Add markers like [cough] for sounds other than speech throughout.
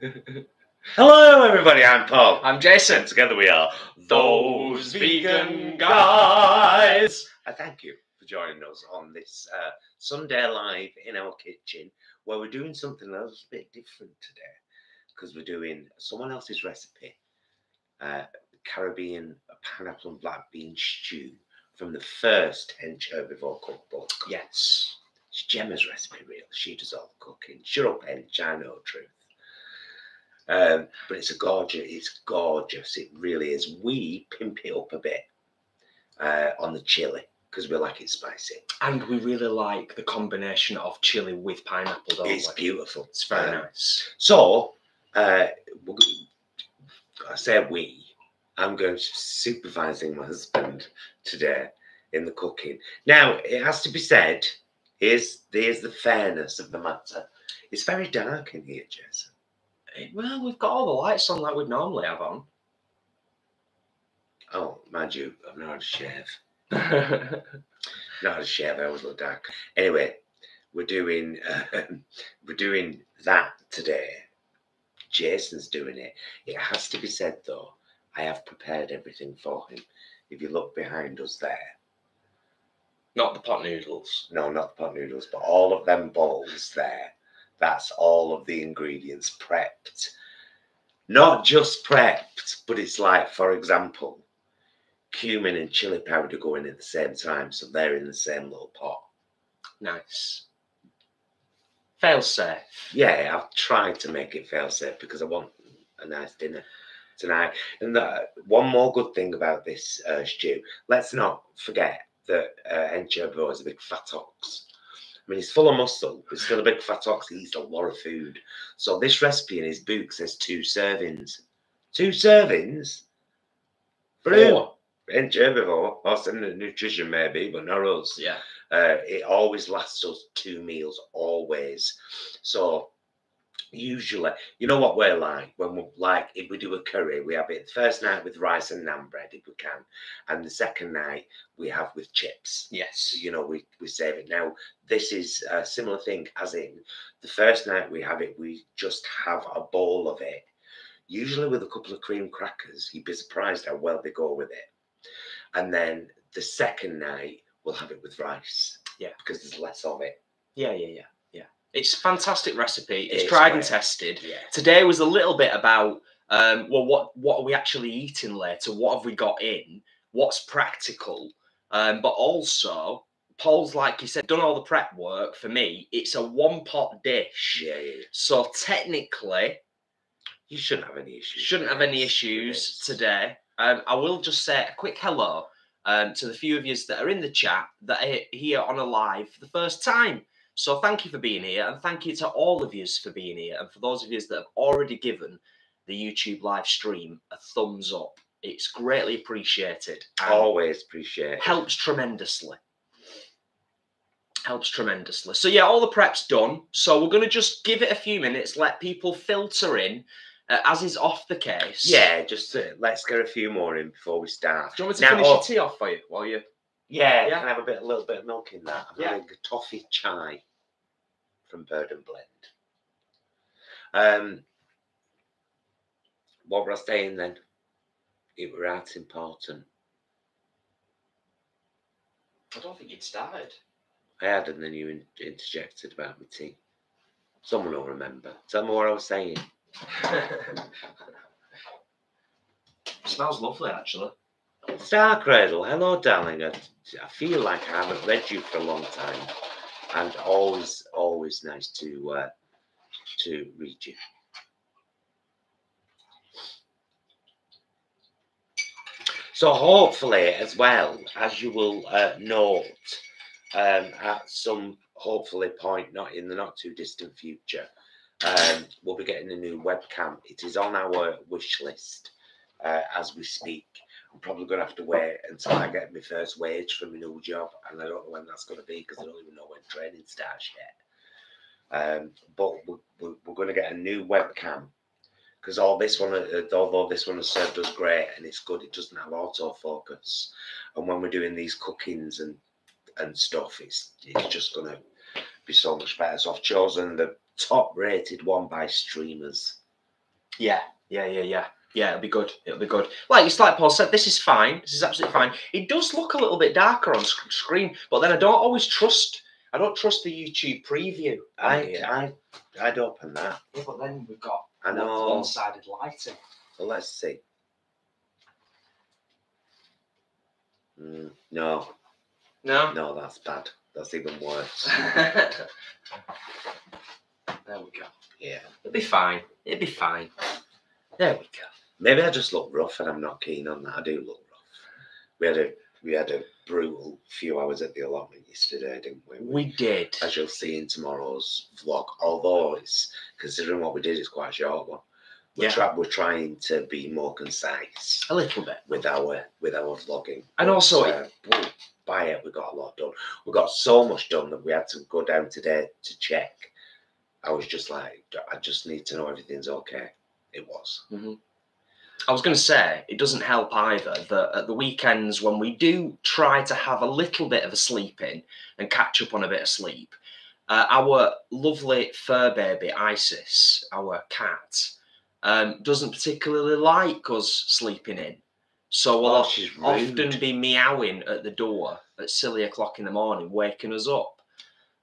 [laughs] Hello, everybody. I'm Paul. I'm Jason. And together we are Those Vegan Guys. I thank you for joining us on this uh, Sunday live in our kitchen, where we're doing something a little bit different today because we're doing someone else's recipe, uh, Caribbean pineapple and black bean stew from the first Hench Herbivore cookbook. Yes. It's Gemma's recipe, real. She does all the cooking. Shut up, Hench. I know truth. Um, but it's a gorgeous. It's gorgeous. It really is. We pimp it up a bit uh, on the chili because we like it spicy. And we really like the combination of chili with pineapple, don't It's we? beautiful. It's very Um, nice. So, uh, I say we. I'm going to supervising my husband today in the cooking. Now, it has to be said. Here's here's the fairness of the matter. It's very dark in here, Jason. Well, we've got all the lights on like we'd normally have on. Oh, mind you, I've not had a shave. [laughs] yeah, Not had a shave. I always look dark. Anyway, we're doing uh, [laughs] we're doing that today. Jason's doing it. It has to be said though. I have prepared everything for him. If you look behind us there, Not the pot noodles. no, not the pot noodles, but all of them bowls there. That's all of the ingredients prepped. Not just prepped, but it's like, for example, cumin and chili powder go in at the same time, so they're in the same little pot. Nice. Fail safe. Yeah, I've tried to make it fail safe because I want a nice dinner tonight. And the, one more good thing about this uh, stew, let's not forget that uh, Encherbo is a big fat ox. I mean, he's full of muscle, but still a big fat ox. He eats a lot of food. So this recipe in his book says two servings. Two servings? For who? Four. Encherbo, or Simnett Nutrition maybe, but not us. Yeah. Uh, it always lasts us two meals, always. So usually, you know what we're like when we like if we do a curry, we have it the first night with rice and naan bread if we can, and the second night we have with chips. Yes. You know, we we save it. Now this is a similar thing, as in the first night we have it, we just have a bowl of it, usually with a couple of cream crackers. You'd be surprised how well they go with it. And then the second night we'll have it with rice. Yeah. because there's less of it. Yeah, yeah, yeah, yeah. It's a fantastic recipe. It's It's tried and tested. Yeah. Today was a little bit about um, well, what what are we actually eating later? What have we got in? What's practical? Um, but also, Paul's like you said, done all the prep work for me. It's a one pot dish, Yeah, yeah, yeah. so technically You shouldn't have any issues. shouldn't have any issues today. Um, I will just say a quick hello um, to the few of you that are in the chat that are here on a live for the first time. So thank you for being here, and thank you to all of you for being here, and for those of you that have already given the YouTube live stream a thumbs up. It's greatly appreciated. Always appreciate it. helps tremendously. Helps tremendously. So yeah, all the prep's done. So we're going to just give it a few minutes, let people filter in, uh, as is off the case. Yeah, just uh, let's get a few more in before we start. Do you want me to Now- finish oh, your tea off for you while you? Yeah, Yeah. can have a bit, a little bit of milk in that? I'm Yeah. having a toffee chai from Bird and Blend. Um, what were I saying then? It were out important. I don't think you'd started. I had, and then you in- interjected about my tea. Someone will remember. Tell me what I was saying. [laughs] smells lovely, actually. Star Cradle, hello, darling. I, I feel like I haven't read you for a long time, and always, always nice to uh, to read you. So hopefully, as well as you will uh, note, um, at some hopefully point, not in the not too distant future, um, we'll be getting a new webcam. It is on our wish list uh, as we speak. I'm probably going to have to wait until I get my first wage from my new job, and I don't know when that's going to be because I don't even know when training starts yet. Um, but we're, we're, going to get a new webcam because all this one, uh, although this one has served us great and it's good, it doesn't have autofocus. And when we're doing these cookings and and stuff, it's it's just going to be so much better. So I've chosen the top rated one by streamers. Yeah, yeah, yeah, yeah. Yeah, it'll be good. It'll be good. Like it's like Paul said, this is fine. This is absolutely fine. It does look a little bit darker on sc- screen, but then I don't always trust. I don't trust the YouTube preview. I. I, I'd open that. Yeah, but then we've got I know. one-sided lighting. Well, let's see. Mm, no, No. no, that's bad. That's even worse. [laughs] there we go. yeah. It'll be fine. It'll be fine. There we go. Maybe I just look rough and I'm not keen on that. I do look rough. We had a we had a brutal few hours at the allotment yesterday, didn't we? We did. As you'll see in tomorrow's vlog, although it's considering what we did, it's quite a short one. We're, Yeah. try, we're trying to be more concise A little bit. with our with our vlogging. And also it- uh, well, by it, we got a lot done. We got so much done that we had to go down today to check. I was just like, I just need to know everything's okay. It was. I was going to say, it doesn't help either that at the weekends when we do try to have a little bit of a sleep in and catch up on a bit of sleep, uh, our lovely fur baby Isis, our cat, um, doesn't particularly like us sleeping in. So we'll Oh, she's often be meowing at the door at silly o'clock in the morning, waking us up.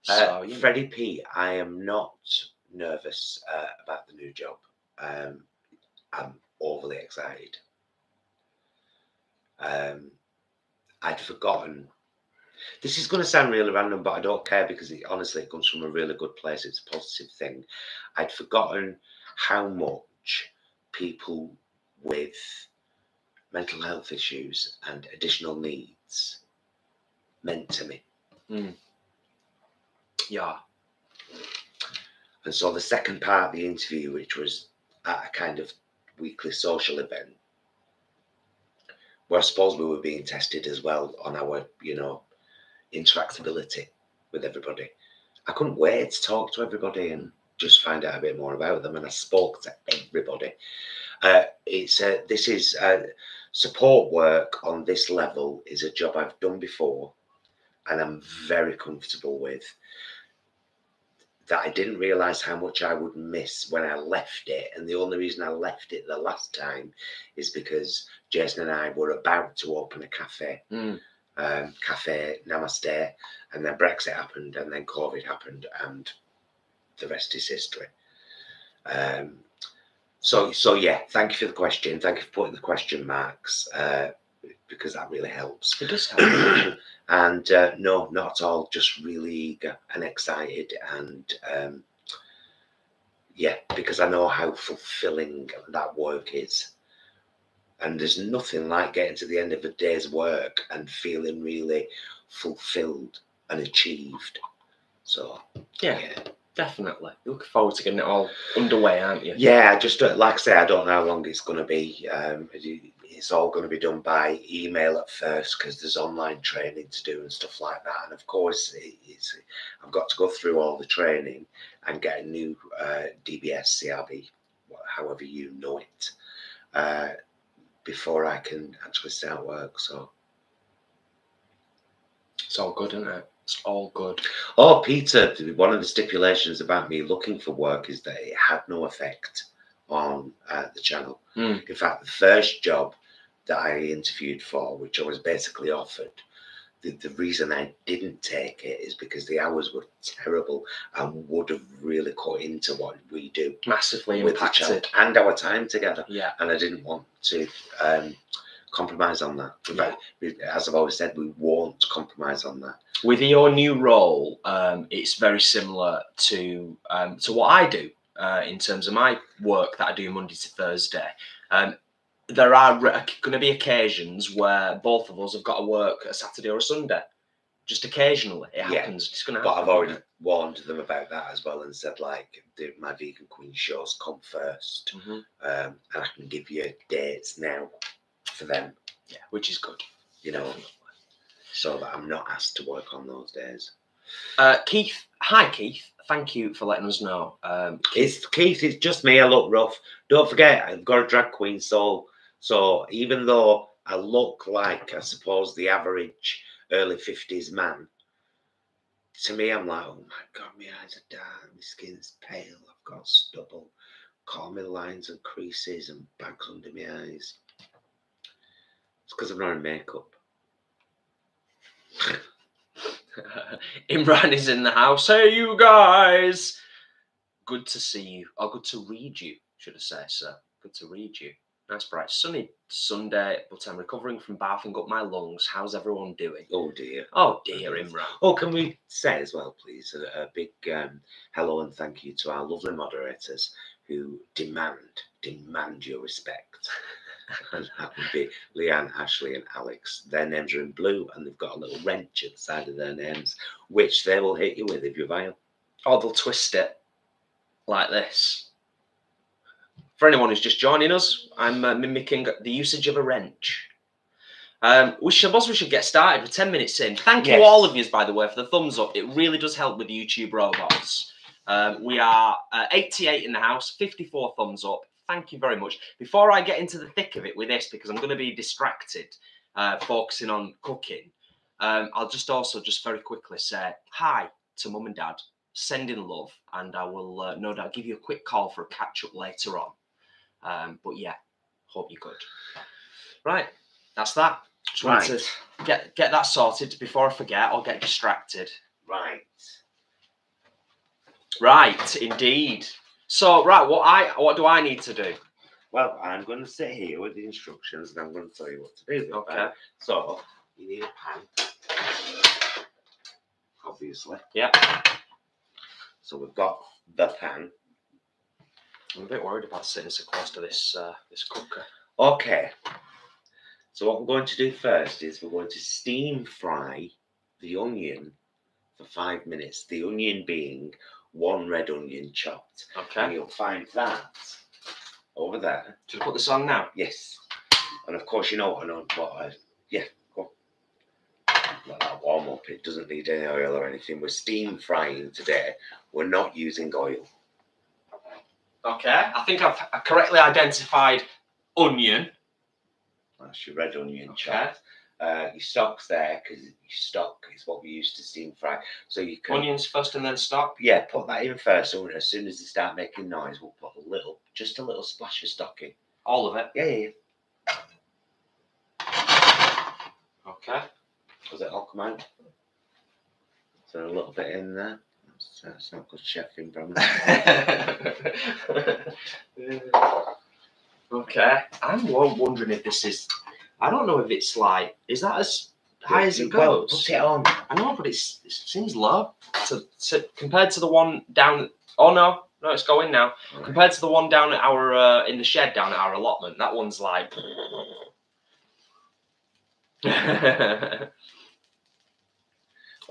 Uh, So, know, Freddie P, I am not nervous uh, about the new job. Um, I'm overly excited. Um, I'd forgotten. This is going to sound really random, but I don't care because it honestly it comes from a really good place. It's a positive thing. I'd forgotten how much people with mental health issues and additional needs meant to me. yeah. And so the second part of the interview, which was at a kind of weekly social event, where I suppose we were being tested as well on our, you know, interactability with everybody. I couldn't wait to talk to everybody and just find out a bit more about them. And I spoke to everybody. Uh, it's uh, this is uh, support work on this level is a job I've done before, and I'm very comfortable with that I didn't realize how much I would miss when I left it. And the only reason I left it the last time is because Jason and I were about to open a cafe, Mm. um, Cafe Namaste, and then Brexit happened, and then COVID happened, and the rest is history. Um, so, so yeah, thank you for the question. Thank you for putting the question marks uh, because that really helps. It does help. [clears throat] and uh, no, not at all. Just really eager and excited, and um, yeah, because I know how fulfilling that work is. And there's nothing like getting to the end of a day's work and feeling really fulfilled and achieved. So yeah, yeah, definitely. Looking forward to getting it all underway, aren't you? yeah. I just like I say, I don't know how long it's going to be. Um, it's all going to be done by email at first because there's online training to do and stuff like that. And of course, it's I've got to go through all the training and get a new uh, DBS CRB, however you know it, uh, before I can actually start work. So, It's all good, isn't it? It's all good. oh, Peter, one of the stipulations about me looking for work is that it had no effect on uh, the channel. Mm. In fact, the first job that I interviewed for, which I was basically offered, the, the reason I didn't take it is because the hours were terrible and would have really cut into what we do Massively with the channel impacted. and our time together. Yeah. And I didn't want to um, compromise on that. In Yeah. fact, as I've always said, we won't compromise on that. With your new role, um, it's very similar to um, to what I do uh, in terms of my work that I do Monday to Thursday. Um, there are going to be occasions where both of us have got to work a Saturday or a Sunday. Just occasionally, it Yeah, happens. It's going to But. I've already warned them about that as well and said, like, the, my Vegan Queen shows come first. Mhm. Um, and I can give you dates now for them, Yeah, which is good. you know, Definitely. so that I'm not asked to work on those days. Uh, Keith, hi Keith. Thank you for letting us know. Um, It's Keith, it's just me. I look rough. Don't forget, I've got a drag queen soul. So even though I look like, I suppose, the average early 50s man, to me, I'm like, oh my God, my eyes are dark, my skin's pale, I've got stubble. caramel lines and creases and bags under my eyes. It's because I'm not in makeup. [laughs] Imran is in the house. Hey, you guys. Good to see you. Or good to read you, should I say, sir. Good to read you. Nice bright sunny Sunday, but I'm recovering from bathing up my lungs. How's everyone doing? Oh dear. Oh dear, Imran. Oh, can we say as well, please, a, a big um, hello and thank you to our lovely moderators who demand, demand your respect. [laughs] and that would be Leanne, Ashley, and Alex. Their names are in blue and they've got a little wrench at the side of their names, which they will hit you with if you violate. Or they'll twist it like this. For anyone who's just joining us, I'm uh, mimicking the usage of a wrench. Um, we should, suppose we should get started. We're 10 minutes in. Thank you, Yes. all of you, by the way, for the thumbs up. It really does help with YouTube robots. Um, we are uh, 88 in the house, 54 thumbs up. Thank you very much. Before I get into the thick of it with this, because I'm going to be distracted, uh, focusing on cooking, um, I'll just also just very quickly say hi to mum and dad, sending love, and I will uh, no doubt give you a quick call for a catch up later on. Um, but yeah, hope you're good. Right, that's that. Just Right. to get get that sorted before I forget or get distracted. Right. Right, indeed. So right, what I what do I need to do? Well, I'm going to sit here with the instructions and I'm going to tell you what to do. Okay. So, you need a pan. Obviously. Yeah. So, we've got the pan. I'm a bit worried about sitting so close to this uh, this cooker. Okay. So what we're going to do first is we're going to steam fry the onion for five minutes. The onion being one red onion chopped. Okay. And you'll find that over there. Just put this on now. Yes. And of course you know what I know what I yeah, go. Let that warm up. It doesn't need any oil or anything. We're steam frying today. We're not using oil. Okay. I think I've correctly identified onion. That's your red onion Okay. chopped. Uh, your stock's there because your stock is what we use to steam fry. So you can Onions first and then stock. yeah, put that in first. So as soon as they start making noise, we'll put a little, just a little splash of stock in. All of it. Yeah, yeah, Okay. yeah. Does it all come out? So a little bit in there. That's, that's not good chefing, Bram. okay. I'm wondering if this is. I don't know if it's like. Is that as high as it Well, goes? put it on. I know, but it's, it seems low to, to compared to the one down. Oh no, no, it's going now. Compared to the one down at our uh, in the shed down at our allotment, that one's like. [laughs] [laughs]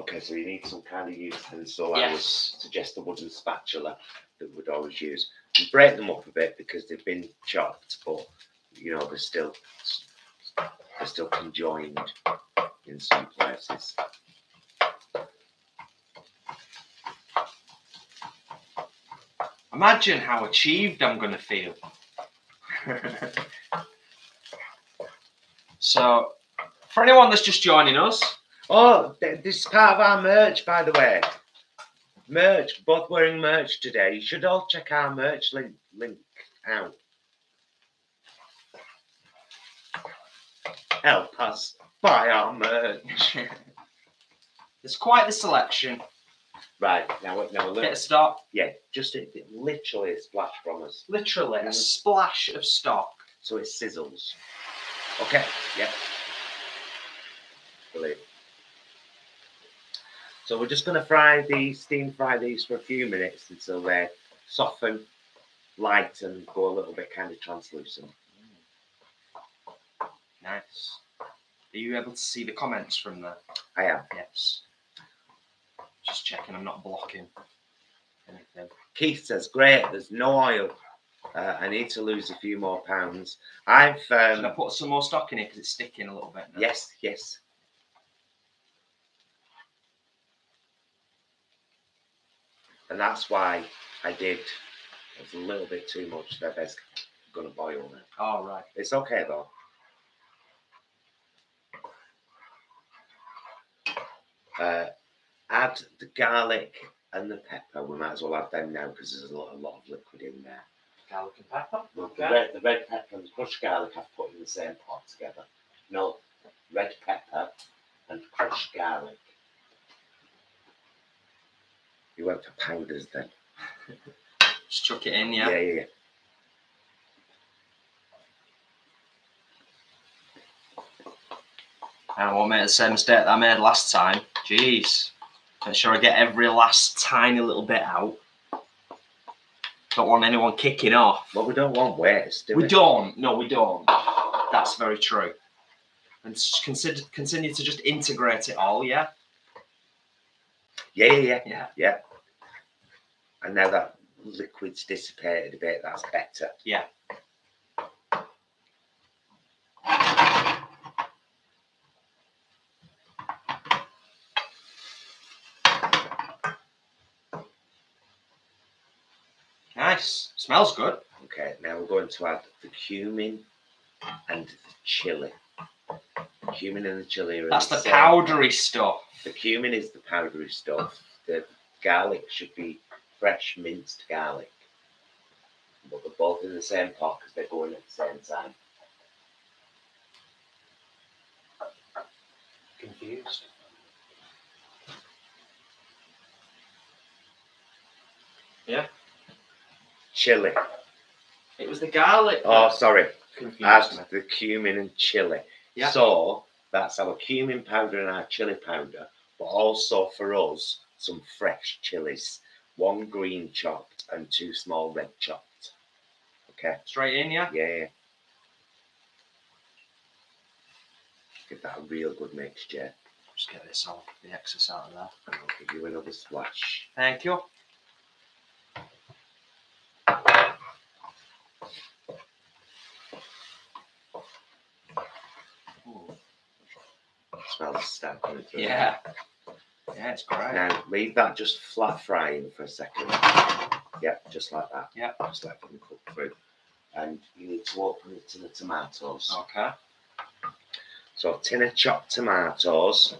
Okay, so you need some kind of utensil. I would suggest a wooden spatula that we'd always use. You break them up a bit because they've been chopped, but you know they're still they're still conjoined in some places. Imagine how achieved I'm going to feel. [laughs] [laughs] so, for anyone that's just joining us, Oh, th- this is part of our merch, by the way. Merch, both wearing merch today. You should all check our merch link link out. Help us buy our merch. [laughs] there's quite the selection. Right now, now Get a start. Yeah, just a, literally a splash from us, Literally a Mhm. splash of stock. so it sizzles. Okay. Yeah. Brilliant. So we're just going to fry these, steam fry these for a few minutes until they soften, light, and go a little bit kind of translucent. Nice. Are you able to see the comments from there? I am. Yes. Just checking I'm not blocking anything. Keith says, "Great, there's no oil. Uh, I need to lose a few more pounds. I've Should I um, put some more stock in it because it's sticking a little bit? now? yes, yes. And that's why I did. It was a little bit too much. They're best going to boil now. Oh, right. It's okay though. Uh, add the garlic and the pepper. We might as well add them now because there's a lot, a lot of liquid in there. garlic and pepper. Well, Okay. the, red, the red pepper and the crushed garlic I've put in the same pot together. No, red pepper and crushed garlic. You went for powders then? Just [laughs] chuck it in, yeah, yeah. yeah. yeah. I won't make the same mistake that I made last time. Jeez. Make sure I get every last tiny little bit out. Don't want anyone kicking off. Well, we don't want waste, do we? We don't. No, we don't. That's very true. And consider continue to just integrate it all, yeah? Yeah, yeah, yeah, Yeah. And now that liquid's dissipated a bit, that's better. Yeah. Nice. Smells good. Okay, now we're going to add the cumin and the chili. The cumin and the chili are That's the same- powdery stuff. The cumin is the powdery stuff. The garlic should be fresh minced garlic. But they're both in the same pot because they're going at the same time. Confused. Yeah. Chili. It was the garlic. Oh, sorry. confused Add me. the cumin and chili. Yeah. So that's our cumin powder and our chili powder, but also for us, some fresh chilies. One green chopped and two small red chopped. Okay. Straight in, yeah? Yeah. yeah. Give that a real good mixture. Just get this all, the excess out of there. And I'll give you another splash. Thank you. Ooh, Smell the stuff coming through. Yeah. Yeah, it's great. Now leave that just flat frying for a second. Yeah, just like that. Yeah. Just let them cook through. And you need to open it to the tomatoes. Okay. So tin of chopped tomatoes,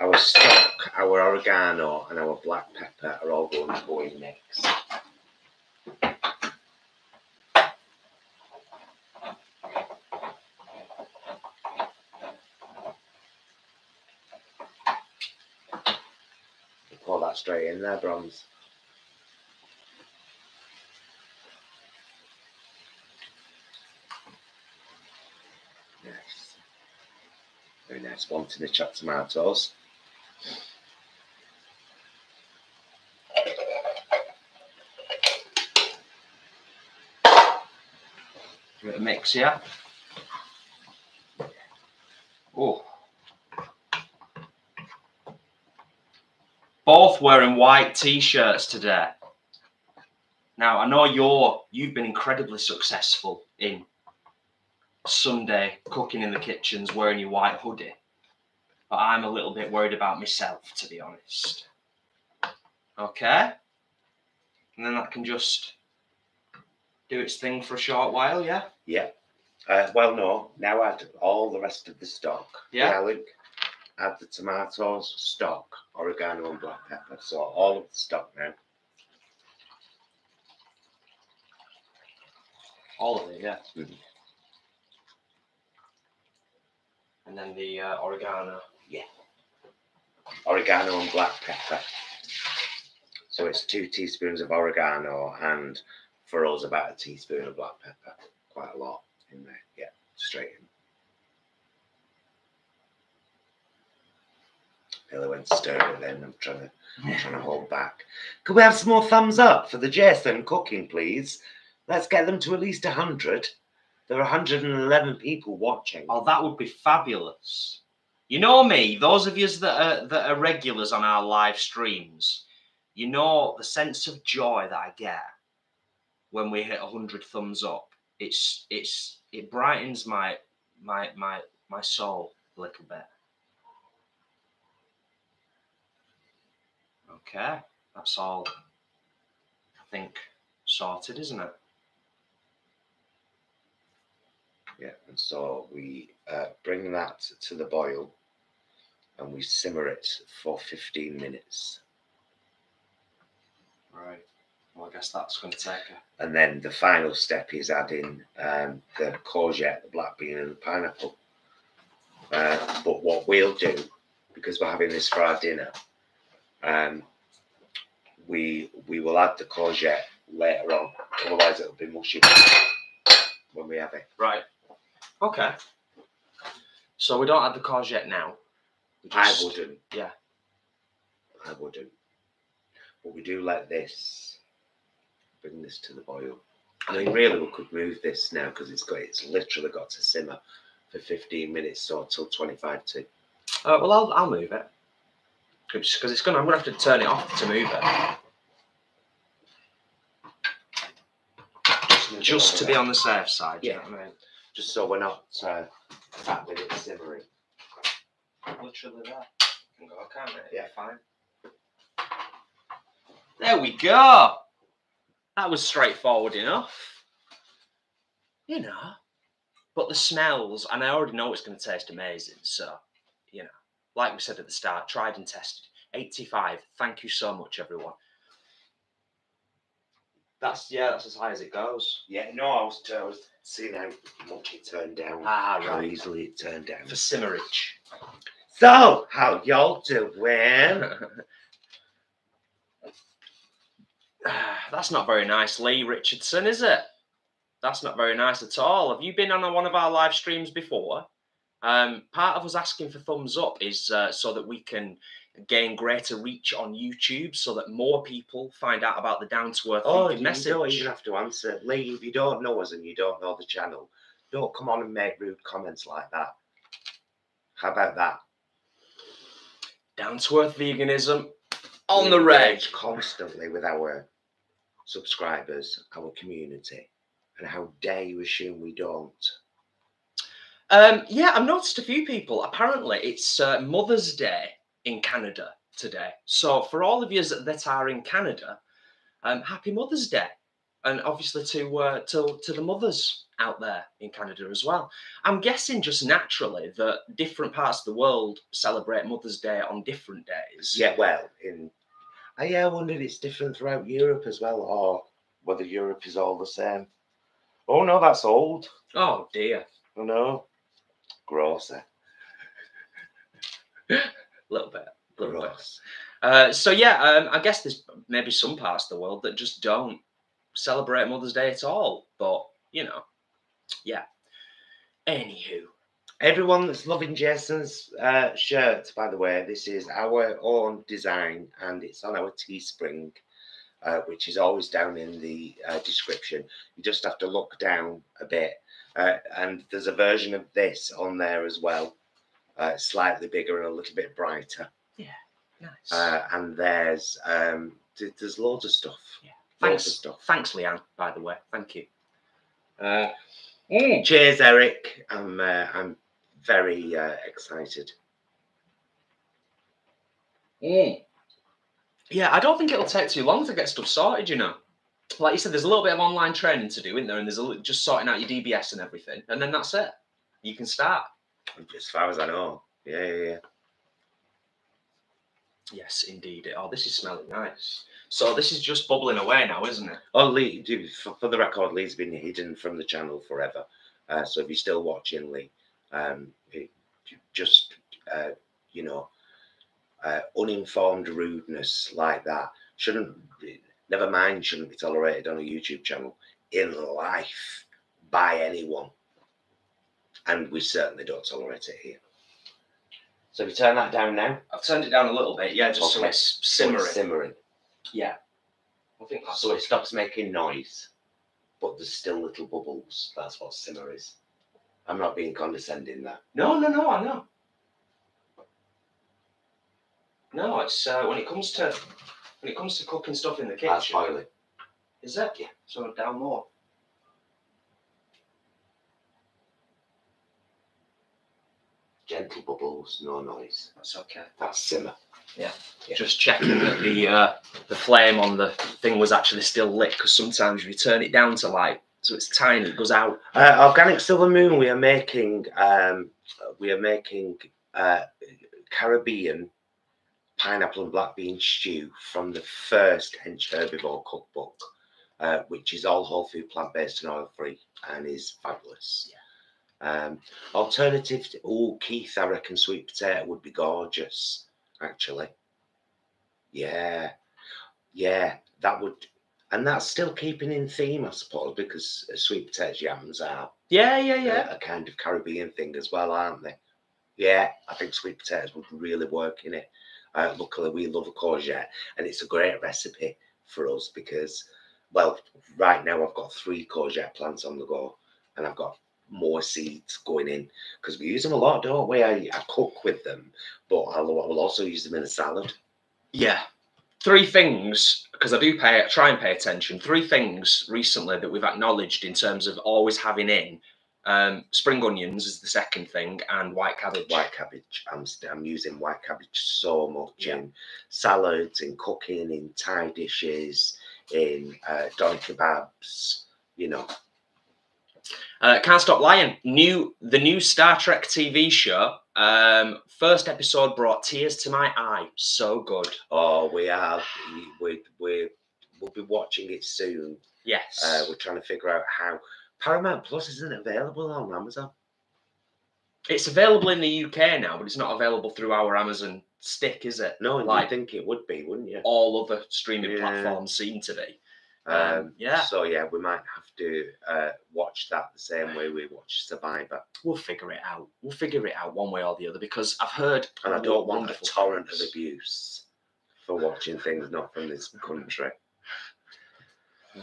our stock, our oregano, and our black pepper are all going to go in next. Pour that straight in there, bronze. Very nice. One tin of chopped tomatoes. Give it a mix, here. Oh. Both wearing white t-shirts today. Now I know you're you've been incredibly successful in Sunday cooking in the kitchens wearing your white hoodie. But I'm a little bit worried about myself, to be honest. Okay? And then that can just do its thing for a short while, yeah? Yeah. Uh, well, no. Now add all the rest of the stock. Yeah. Garlic. Add the tomatoes, stock, oregano, and black pepper. So all of the stock now. All of it, yeah. Mhm. And then the uh, oregano. Yeah. Oregano and black pepper. So it's two teaspoons of oregano and for us about a teaspoon of black pepper. Quite a lot in there. Yeah, straight in. Nearly went stir then. I'm trying to I'm trying to hold back. Could we have some more thumbs up for the Jason cooking, please? Let's get them to at least 100. There are 111 people watching. Oh, that would be fabulous. You know me, those of you that are, that are regulars on our live streams, you know the sense of joy that I get when we hit 100 thumbs up. It's it's it brightens my my my my soul a little bit. Okay, that's all. I think sorted, isn't it? Yeah, and so we uh, bring that to the boil and we simmer it for 15 minutes. Right. Well, I guess that's going to take a. And then the final step is adding um, the courgette, the black bean, and the pineapple. Uh, but what we'll do, because we're having this for our dinner, um, we we will add the courgette later on. Otherwise, it'll be mushy when we have it. Right. Okay. So we don't add the courgette now. We I just- wouldn't. yeah. I wouldn't. But we do let this bring this to the boil. I mean, really, we could move this now because it's got it's literally got to simmer for 15 minutes or till 25 to. Uh, well, I'll, I'll move it. Because it's gonna, I'm gonna have to turn it off to move it. Just to be on the safe side. you Yeah. know what I mean? Just so we're not uh, fat with it simmering. Literally that. Can go, can't it? Yeah. fine. There we go. That was straightforward enough. You know. But the smells, and I already know it's going to taste amazing. So, you know, like we said at the start, tried and tested. 85. Thank you so much, everyone. That's yeah, that's as high as it goes. Yeah, no, I was, I was seeing how much it turned down. Ah, How right. easily it turned down. For simmerage. So, how y'all doing? [laughs] [sighs] That's not very nice, Lee Richardson, is it? That's not very nice at all. Have you been on one of our live streams before? Um, part of us asking for thumbs up is uh, so that we can gain greater reach on YouTube, so that more people find out about the down to earth Oh, you message. don't even have to answer. Lee, if you don't know us and you don't know the channel, don't come on and make rude comments like that. How about that? Down to earth veganism on We the reg. constantly with our subscribers, our community, and how dare you assume we don't? Um, yeah, I've noticed a few people. Apparently, it's uh, Mother's Day in Canada today. So, for all of you that are in Canada, um, happy Mother's Day, and obviously to uh, to to the mothers out there in Canada as well. I'm guessing just naturally that different parts of the world celebrate Mother's Day on different days. Yeah, well, in I yeah, I wondered it's different throughout Europe as well, or whether Europe is all the same. Oh no, that's old. Oh dear, Oh no, grosser. a [laughs] little bit, a little bit. Gross. Uh, so yeah, um, I guess there's maybe some parts of the world that just don't celebrate Mother's Day at all. But you know, yeah. Anywho, Everyone that's loving Jason's uh, shirt, by the way, this is our own design and it's on our Teespring, uh, which is always down in the uh, description. You just have to look down a bit. Uh, and there's a version of this on there as well, uh, slightly bigger and a little bit brighter. Yeah, nice. Uh, and there's um, th- there's loads of stuff. Yeah. Loads thanks, of stuff. thanks, Leanne. By the way, thank you. Uh, cheers, Eric. I'm uh, I'm very uh, excited. Yeah, I don't think it'll take too long to get stuff sorted. You know, like you said, there's a little bit of online training to do, isn't there? And there's a, just sorting out your DBS and everything, and then that's it. You can start. As far as I know. Yeah, yeah, yeah. Yes, indeed. Oh, this is smelling nice. So this is just bubbling away now, isn't it? Oh, Lee, dude, for, for the record, Lee's been hidden from the channel forever. Uh, so if you're still watching, Lee, um, it, just, uh, you know, uh, uninformed rudeness like that shouldn't, never mind, shouldn't be tolerated on a YouTube channel in life by anyone. And we certainly don't tolerate it here. So if you turn that down now, I've turned it down a little bit, yeah, just so Okay. it's so simmering. it's simmering. Yeah. I think that's So it stops making noise, but there's still little bubbles. That's what simmer is. I'm not being condescending there. No, no, no, I know. No, it's uh, when it comes to when it comes to cooking stuff in the kitchen. That's boiling. Is that? Yeah. So down more. Gentle bubbles, no noise. That's okay. That's simmer. Yeah. Just checking that the uh, the flame on the thing was actually still lit because sometimes if you turn it down to like so it's tiny, it goes out. Uh, Organic Silver Moon, we are making, um, we are making uh, Caribbean pineapple and black bean stew from the first Hench Herbivore cookbook, uh, which is all whole food, plant based, and oil free, and is fabulous. Um, alternative, to, oh, Keith, I reckon sweet potato would be gorgeous, actually. Yeah, yeah, that would, and that's still keeping in theme, I suppose, because uh, sweet potato yams are Yeah, yeah, a- yeah. a kind of Caribbean thing as well, aren't they? Yeah, I think sweet potatoes would really work in it. Uh, luckily, we love a courgette, and it's a great recipe for us because, well, right now I've got three courgette plants on the go, and I've got more seeds going in because we use them a lot, don't we? I, I cook with them, but I'll, I'll also use them in a salad. Yeah. Three things, because I do pay try and pay attention. Three things recently that we've acknowledged in terms of always having in. Um, spring onions is the second thing, and white cabbage. White cabbage. I'm, I'm using white cabbage so much Yeah. in salads, in cooking, in Thai dishes, in uh, doner kebabs. You know, Uh, Can't stop lying. New the new Star Trek TV show. Um, first episode brought tears to my eye. So good. oh, we are. We we we'll be watching it soon. Yes. Uh, we're trying to figure out how. Paramount Plus isn't available on Amazon. it's available in the UK now, but it's not available through our Amazon stick, is it? No, Like- you think it would be, wouldn't you? All other streaming Yeah. platforms seem to be. Um, Um, yeah. So yeah, we might have to uh, watch that the same way we watch Survivor. We'll figure it out. We'll figure it out one way or the other because I've heard. And I don't want a torrent of abuse for watching things not from this country.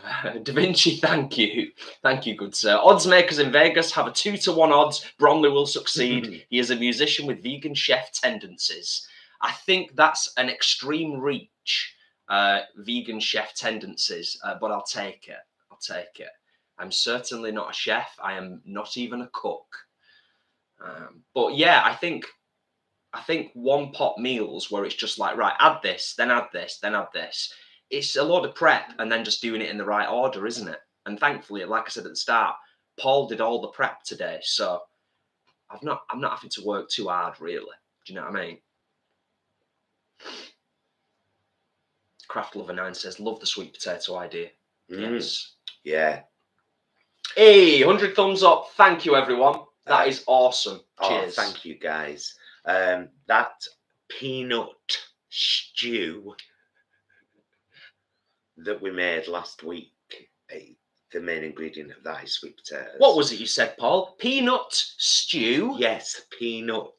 [laughs] Da Vinci, thank you. Thank you, good sir. Odds makers in Vegas have a two to one odds. Bromley will succeed. he is a musician with vegan chef tendencies. I think that's an extreme reach, uh, vegan chef tendencies, uh, but I'll take it. I'll take it. I'm certainly not a chef. I am not even a cook. Um, but yeah, I think I think one pot meals where it's just like right, add this, then add this, then add this. It's a lot of prep and then just doing it in the right order, isn't it? And thankfully, like I said at the start, Paul did all the prep today, so I've not I'm not having to work too hard really. Do you know what I mean? Craft Lover Nine says, "Love the sweet potato idea." Mm, Yes. Yeah. Hey, 100 thumbs up. Thank you, everyone. That Uh, is awesome. Oh, Cheers. thank you guys. Um, that peanut stew that we made last week, the main ingredient of that is sweet potatoes. What was it you said, Paul? Peanut stew? Yes, peanut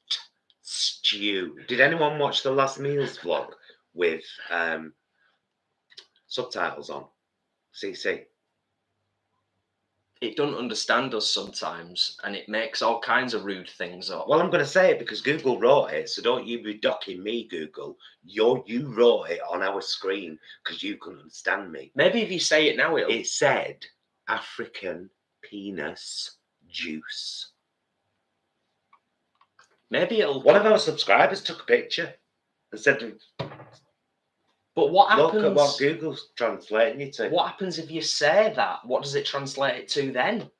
stew. Did anyone watch the last meals vlog with um, subtitles on? CC. It doesn't understand us sometimes and it makes all kinds of rude things up. Well, I'm going to say it because Google wrote it, so don't you be docking me, Google. You're, you wrote it on our screen because you couldn't understand me. Maybe if you say it now, it'll. It said African penis juice. maybe it'll. One of our subscribers took a picture and said, but what happens? "Look at what Google's translating you to." What happens if you say that? What does it translate it to then?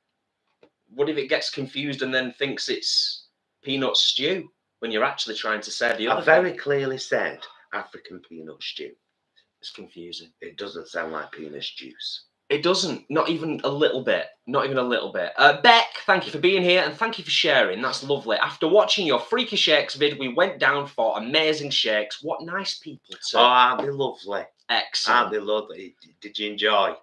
What if it gets confused and then thinks it's peanut stew when you're actually trying to say the other I very thing? clearly said African peanut stew. It's confusing. It doesn't sound like penis juice. It doesn't, not even a little bit. Not even a little bit. Uh, Beck, thank you for being here and thank you for sharing. That's lovely. After watching your Freaky Shakes vid, we went down for amazing shakes. What nice people too. Oh, aren't they lovely? Aren't Excellent. they lovely? Did you enjoy?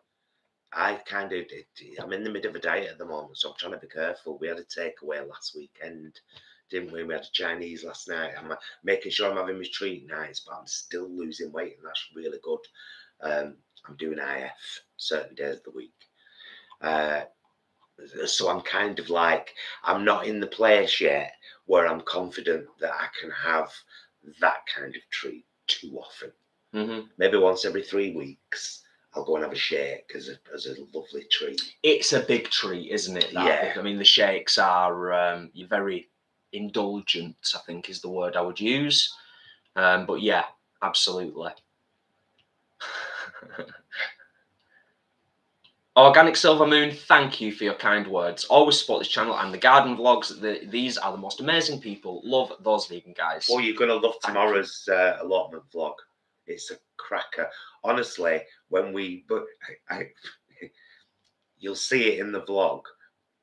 I kind of did. I'm in the middle of a diet at the moment, so I'm trying to be careful. We had a takeaway last weekend, didn't we? We had a Chinese last night. I'm uh, making sure I'm having my treat nights, but I'm still losing weight, and that's really good. Um, I'm doing IF certain days of the week. Uh, so I'm kind of like, I'm not in the place yet where I'm confident that I can have that kind of treat too often Mhm. maybe once every three weeks, I'll go and have a shake as a, as a lovely treat. It's a big treat, isn't it? that? Yeah. I mean, the shakes are um, you're very indulgent. I think is the word I would use. Um, but yeah, absolutely. [laughs] Organic Silver Moon, thank you for your kind words. Always support this channel and the garden vlogs. The, these are the most amazing people. Love those vegan guys. Well, you're gonna love Thank tomorrow's uh, allotment vlog. It's a cracker. Honestly, when we but I, I, [laughs] you'll see it in the vlog,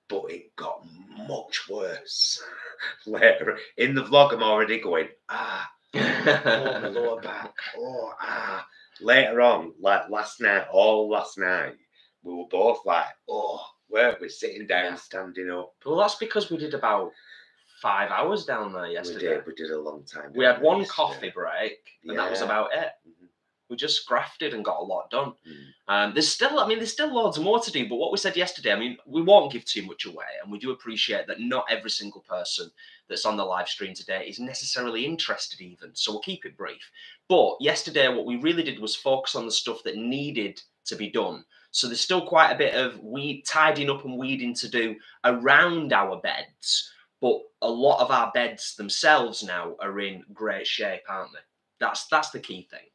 but it got much worse [laughs] later. In the vlog, I'm already going ah, oh my [laughs] lower back, oh ah. Later on, like last night, all last night, we were both like, oh, weren't we sitting down, Yeah. standing up? well, that's because we did about five hours down there yesterday. We did, we did a long time. We had one yesterday. coffee break, and that was about it. Mhm. We just grafted and got a lot done. Mm. Um, there's still, I mean, there's still loads more to do. But what we said yesterday, I mean, we won't give too much away, and we do appreciate that not every single person that's on the live stream today is necessarily interested, even. So we'll keep it brief. But yesterday, what we really did was focus on the stuff that needed to be done. So there's still quite a bit of weed tidying up and weeding to do around our beds. But a lot of our beds themselves now are in great shape, aren't they? That's that's the key thing.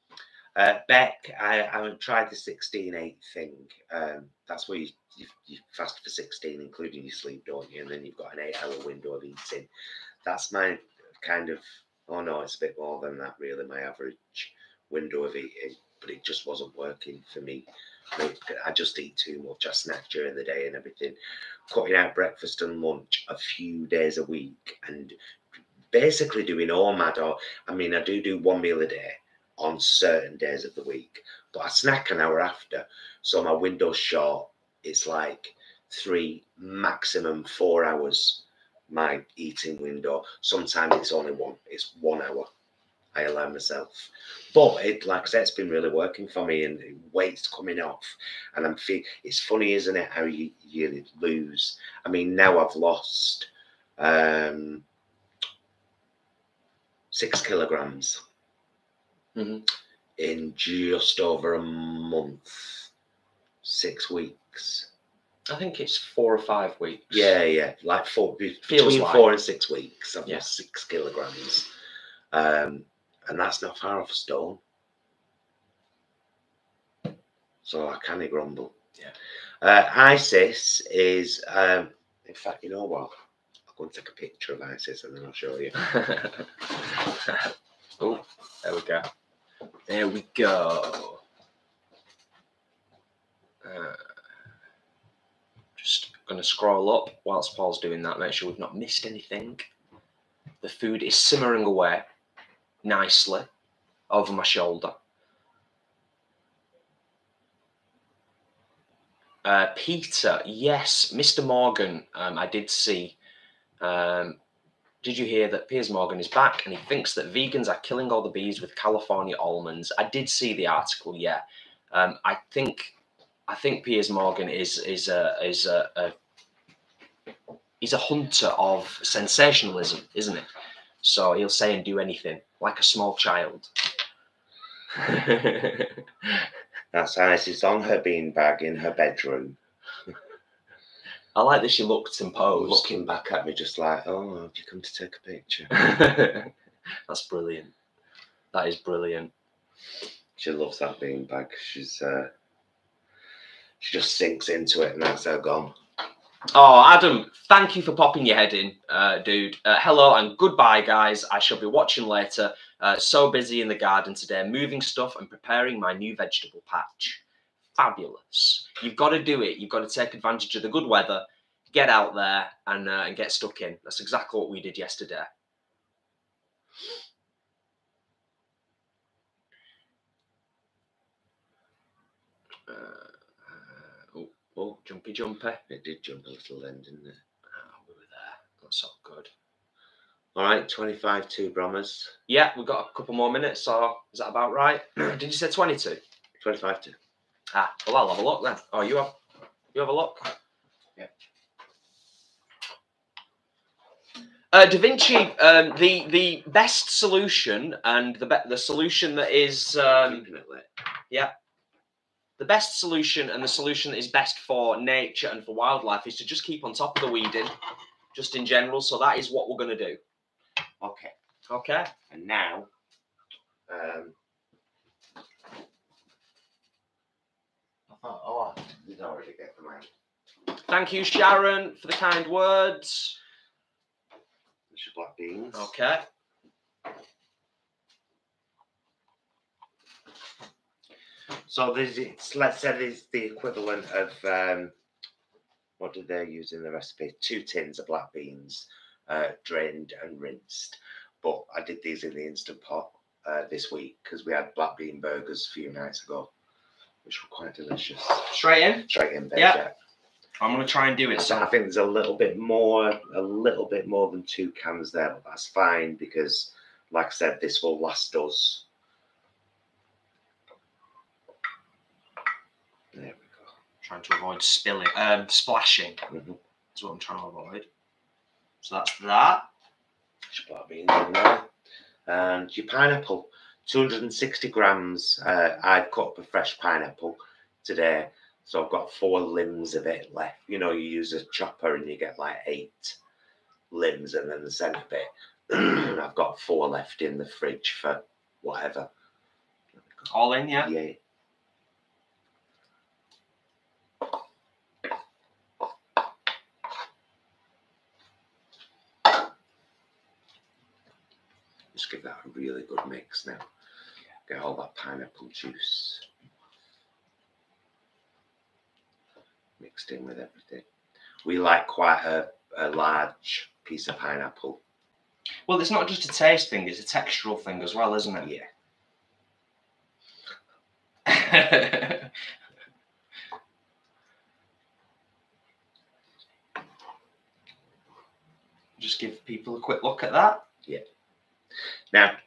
Uh, Beck, I, haven't tried the 16 8 thing. Um, that's where you, you, you fast for 16, including your sleep, don't you? And then you've got an eight hour window of eating. That's my kind of, oh no, it's a bit more than that, really, my average window of eating. But it just wasn't working for me. I just eat too much. I snack during the day and everything. Cutting out breakfast and lunch a few days a week and basically doing all mad or I mean I do do one meal a day on certain days of the week, but I snack an hour after. So my window's short. It's like three, maximum four hours, my eating window. Sometimes it's only one, it's one hour. I allow myself. But it, like I said, it's been really working for me and weight's coming off. And I'm feel it's funny, isn't it, how you, you lose. I mean, now I've lost um six kilograms Mhm. in just over a month, six weeks. I think it's four or five weeks. Yeah, yeah, like four Feels between like. four and six weeks. I've Yeah. lost six kilograms, um, and that's not far off a stone. So I can't grumble. Yeah. Uh, ISIS is, um, in fact, you know what? I'll go and take a picture of ISIS and then I'll show you. [laughs] oh, there we go. There we go. Uh, just going to scroll up whilst Paul's doing that, make sure we've not missed anything. The food is simmering away nicely over my shoulder. Uh, Peter, yes, Mr. Morgan, um, I did see. Um, did you hear that Piers Morgan is back and he thinks that vegans are killing all the bees with California almonds? I did see the article. Yeah, um, I think I think Piers Morgan is is a is a, a he's a hunter of sensationalism, isn't it? So he'll say and do anything like a small child. [laughs] That's ISIS on her beanbag in her bedroom, I like that she looked imposed. looking back at me just like, oh, have you come to take a picture? [laughs] That's brilliant. That is brilliant. She loves that beanbag. She's uh, she just sinks into it, and that's her gone. Oh, Adam, thank you for popping your head in, uh, dude. Uh, hello and goodbye, guys. I shall be watching later. Uh, so busy in the garden today, moving stuff and preparing my new vegetable patch. Fabulous. You've got to do it. You've got to take advantage of the good weather, get out there and, uh, and get stuck in. That's exactly what we did yesterday. Uh, oh, jumpy, jumpy. It did jump a little then, didn't it? Oh, we were there. That's all good. All right, 25 two Brahmas, Yeah, we've got a couple more minutes, so is that about right? [clears throat] Did you say 22? 25 two. Ah, well, I'll have a look then. Oh, you have you have a look? Yeah. Uh, da Vinci, um, the the best solution and the be- the solution that is um, lit. The best solution and the solution that is best for nature and for wildlife is to just keep on top of the weeding, just in general. So that is what we're going to do. Okay, Okay. and now, um, I thought, oh, we'd already already get them out. Thank you, Sharon, for the kind words. There's your black beans. Okay. So there's it's let's say there's the equivalent of um, what did they use in the recipe? Two tins of black beans, uh, drained and rinsed. But I did these in the instant pot uh, this week because we had black bean burgers a few nights ago, which were quite delicious. Straight in. Straight in bed. Yeah. yeah. I'm going to try and do it. So I think there's a little bit more, a little bit more than two cans there, but that's fine because, like I said, this will last us. There we go. Trying to avoid spilling, um, splashing. Mhm. That's what I'm trying to avoid. So that's that. Black beans in there. And your pineapple, 260 grams. Uh, I've cut up a fresh pineapple today. So I've got four limbs of it left. You know, you use a chopper and you get like eight limbs and then the centre bit. and I've got four left in the fridge for whatever. All in, yeah. Yeah. Just give that a really good mix now. Get all that pineapple juice mixed in with everything. We like quite a, a large piece of pineapple. Well, it's not just a taste thing; it's a textural thing as well, isn't it? Yeah. [laughs] just give people a quick look at that. Now,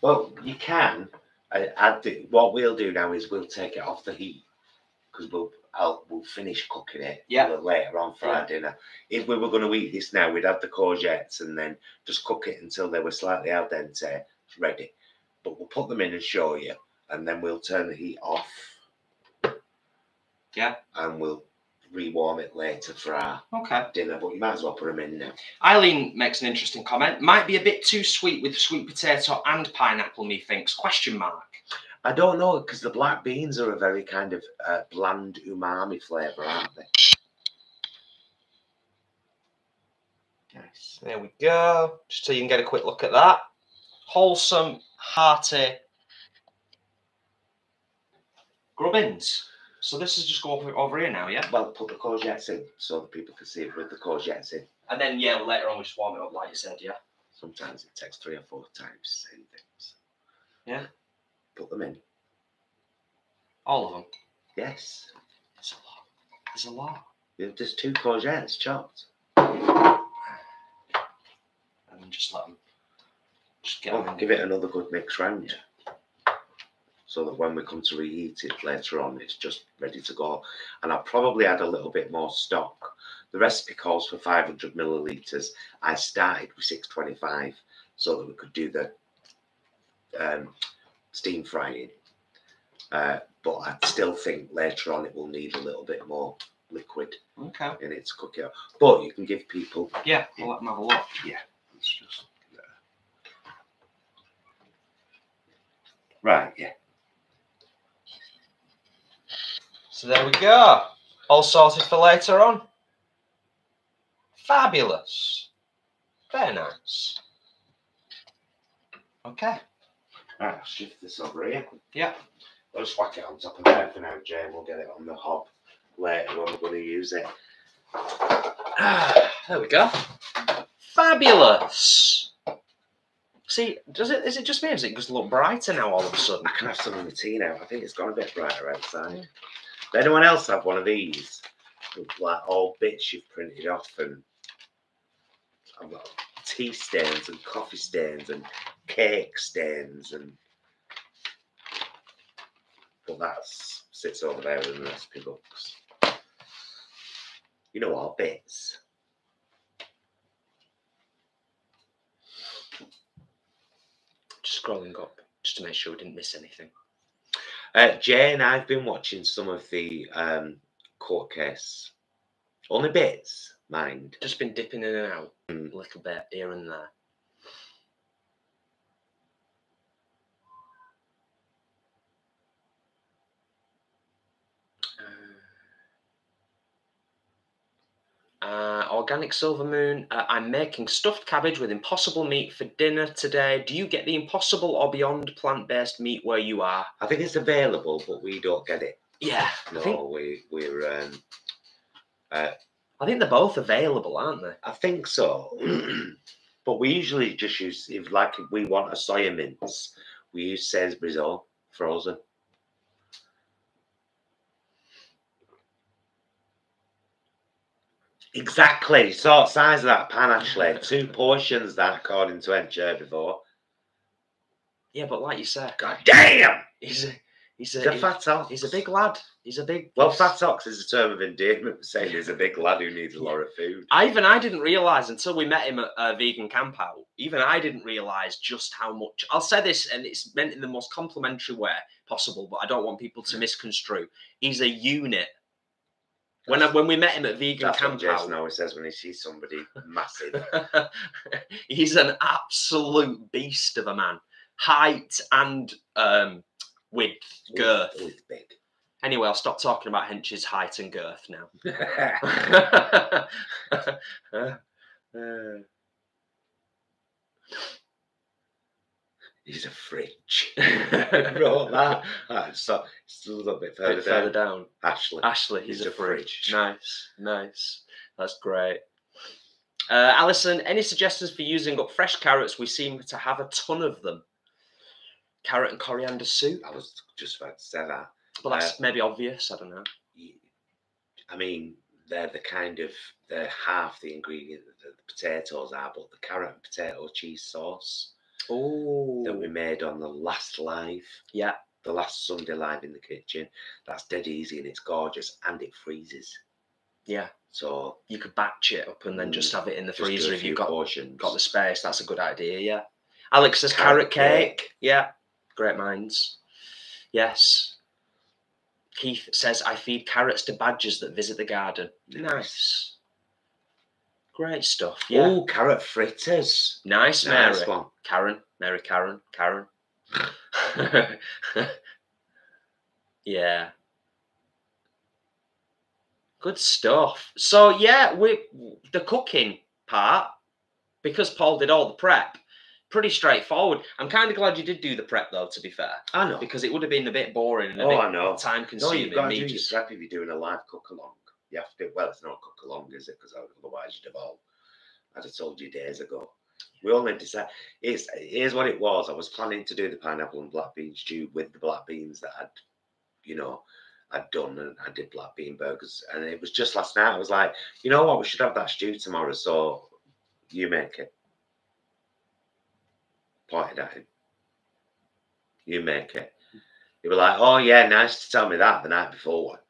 well, you can add the, what we'll do now is we'll take it off the heat because we'll I'll, we'll finish cooking it Yeah. later on for Yeah. our dinner. If we were going to eat this now, we'd add the courgettes and then just cook it until they were slightly al dente, ready. But we'll put them in and show you, and then we'll turn the heat off. Yeah. And we'll rewarm it later for our Okay. dinner. But you might as well put them in now. Eileen makes an interesting comment. Might be a bit too sweet with sweet potato and pineapple. Methinks? Question mark. I don't know because the black beans are a very kind of uh, bland umami flavour, aren't they? Nice. There we go. Just so you can get a quick look at that. Wholesome, hearty grubbins. So this is just go over, over here now, yeah? Well, put the courgettes in so that people can see it with the courgettes in. And then, yeah, later on we just warm it up, like you said, yeah? Sometimes it takes three or four times saying things. Yeah. Put them in. All of them. Yes. There's a lot. There's a lot. Yeah, Just two courgettes chopped. And then just let them. Just get Oh, them. give it another good mix round. So that when we come to reheat it later on, it's just ready to go. And I'll probably add a little bit more stock. The recipe calls for 500 millilitres. I started with 625 so that we could do the um, steam frying. Uh, but I still think later on it will need a little bit more liquid Okay. in it to cook it up. But you can give people Yeah, we'll let them have a look. it's just right, yeah. So there we go. All sorted for later on. Fabulous. Very nice. Okay. Right, I'll shift this over here. Yeah. I'll just whack it on top of there for now, Jay. We'll get it on the hob later when we're going to use it. Ah, there we go. Fabulous. See, does it? Is it just me? Does it just look brighter now all of a sudden? I can have some of the tea now. I think it's gone a bit brighter outside. Does anyone else have one of these? Like all bits you've printed off and I've got tea stains and coffee stains and cake stains and but that sits over there in the recipe books. You know all bits. Just scrolling up, just to make sure we didn't miss anything. Uh, Jane, I've been watching some of the um, court case. Only bits, mind. Just been dipping in and out Mm. a little bit here and there. Uh, organic silver moon. Uh, I'm making stuffed cabbage with impossible meat for dinner today. Do you get the impossible or beyond plant-based meat where you are? I think it's available, but we don't get it. Yeah, No, think we we're. Um, uh, I think they're both available, aren't they? I think so. [clears throat] but we usually just use if like if we want a soya mince, we use Sainsbury's own frozen. Exactly. Sort size of that pan actually. [laughs] Two portions that according to Ed before. Yeah, but like you said, God damn! he's a he's a he's, fat ox. he's a big lad. He's a big. Well, fat ox is a term of endearment for saying he's a big lad who needs a lot of food. I even I didn't realize until we met him at a vegan camp out. Even I didn't realize just how much. I'll say this, and it's meant in the most complimentary way possible, but I don't want people to mm. misconstrue. He's a unit. When I, when we met him at vegan That's what camp Jason out, always says when he sees somebody massive. [laughs] he's an absolute beast of a man, height and um, width, girth. With big. Anyway, I'll stop talking about Hench's height and girth now. [laughs] [laughs] Uh, He's a fridge. [laughs] Wrote that. Ah, so it's a little bit further, bit further down. down. Ashley. Ashley, he's, He's a, a fridge. fridge. Nice, nice. That's great. Uh, Alison, any suggestions for using up fresh carrots? We seem to have a ton of them. Carrot and coriander soup. I was just about to say that. Well, that's maybe obvious. I don't know. I mean, they're the kind of they're half the ingredient that the potatoes are, but the carrot and potato cheese sauce Oh, that we made on the last live, yeah. the last Sunday live in the kitchen, that's dead easy and it's gorgeous and it freezes. Yeah, So you could batch it up and then just Mm, have it in the freezer if you've got portions. got the space. That's a good idea. Yeah. Alex says carrot, cake. cake. Yeah. Great minds. Yes. Keith says I feed carrots to badgers that visit the garden. Nice. Great stuff. Yeah. Oh, carrot fritters. nice, Mary. Nice one. Karen. Mary Karen. Karen. [laughs] yeah. Good stuff. So yeah, we the cooking part because Paul did all the prep. Pretty straightforward. I'm kind of glad you did do the prep though. To be fair, I know. because it would have been a bit boring and a Oh, bit I know. time No, consuming. you've got to do your prep if you're doing a live cook along. You have to well. It's not cook along, is it? Because otherwise you'd have all. I'd have told you days ago. We only decided. It's here's what it was. I was planning to do the pineapple and black bean stew with the black beans that I'd, you know, I'd done, and I did black bean burgers. And it was just last night. I was like, you know what? We should have that stew tomorrow. So you make it. Pointed at him. You make it. You were like, oh yeah, nice to tell me that the night before.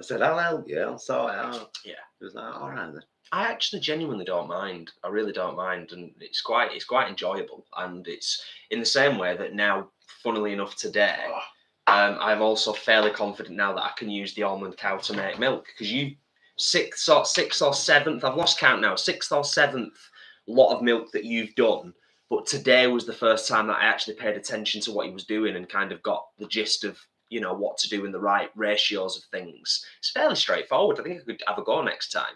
I said, I'll help you. I'll sort it out. Yeah. He was like, all right then. I actually genuinely don't mind. I really don't mind, and it's quite it's quite enjoyable. And it's in the same way that now, funnily enough, today, um, I'm also fairly confident now that I can use the almond cow to make milk because you sixth or sixth or seventh, I've lost count now, sixth or seventh lot of milk that you've done. But today was the first time that I actually paid attention to what he was doing and kind of got the gist of you know what to do in the right ratios of things. It's fairly straightforward. I think I could have a go next time.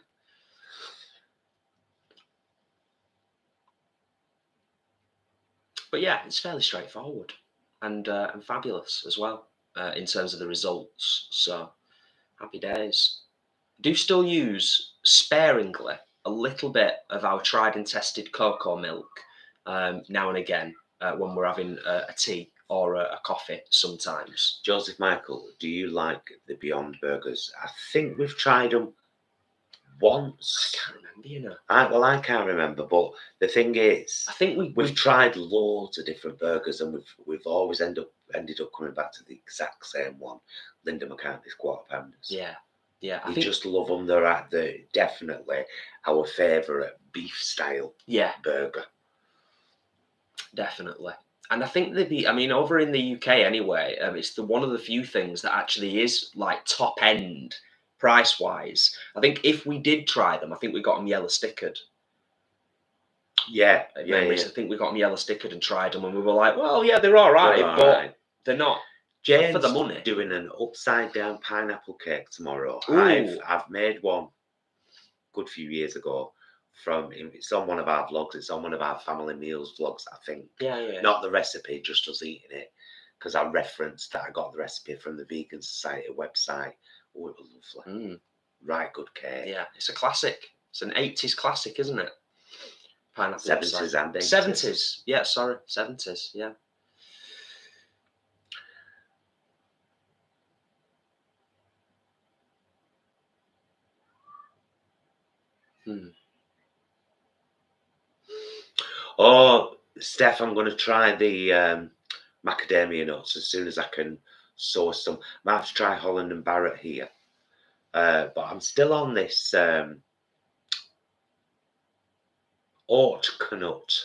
But yeah, it's fairly straightforward and uh, and fabulous as well uh, in terms of the results. So happy days. Do still use sparingly a little bit of our tried and tested cocoa milk um, now and again uh, when we're having a, a tea or a, a coffee sometimes. Joseph Michael, do you like the Beyond Burgers? I think we've tried them once. I can't remember, you know. I, well, I can't remember, but the thing is, I think we we've we tried loads of different burgers, and we've we've always end up ended up coming back to the exact same one, Linda McCartney's quarter pounders. yeah yeah I we think just love them. They're at the definitely our favourite beef style yeah burger. definitely. And I think they'd be, I mean, over in the UK anyway, um, it's the one of the few things that actually is like top end price wise. I think if we did try them, I think we got them yellow stickered. Yeah, yeah, yeah. I think we got them yellow stickered and tried them, and we were like, well, yeah, they're all right, They're all but right. they're not. James for the money. doing an upside down pineapple cake tomorrow. Ooh. I've I've made one good few years ago from it's on one of our vlogs, it's on one of our family meals vlogs, I think. Yeah, yeah. Not the recipe, just us eating it. Because I referenced that I got the recipe from the Vegan Society website. Oh, it was lovely. Mm, Right good cake. yeah, it's a classic. It's an 80s classic, isn't it? Pineapple. upside. 70s and 80s. Seventies, yeah. Sorry, seventies, yeah. Hmm. Oh, Steph, I'm going to try the um, macadamia nuts as soon as I can source some. Might have to try Holland and Barrett here. Uh, but I'm still on this um, oat knut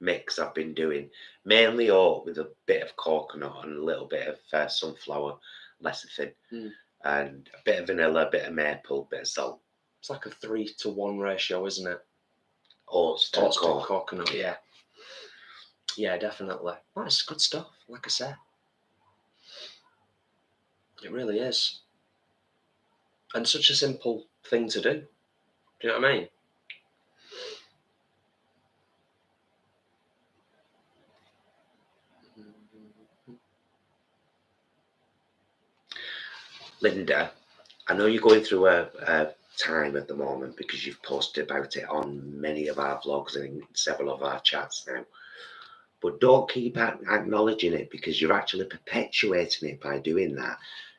mix I've been doing. Mainly oat with a bit of coconut and a little bit of uh, sunflower lecithin. Mm. And a bit of vanilla, a bit of maple, a bit of salt. It's like a three to one ratio, isn't it? Oats to Oats to coconut, yeah. Yeah, definitely. That's good stuff, like I said. It really is. And such a simple thing to do. Do you know what I mean? Linda, I know you're going through a, a time at the moment because you've posted about it on many of our vlogs and several of our chats now. But don't keep acknowledging it because you're actually perpetuating it by doing that.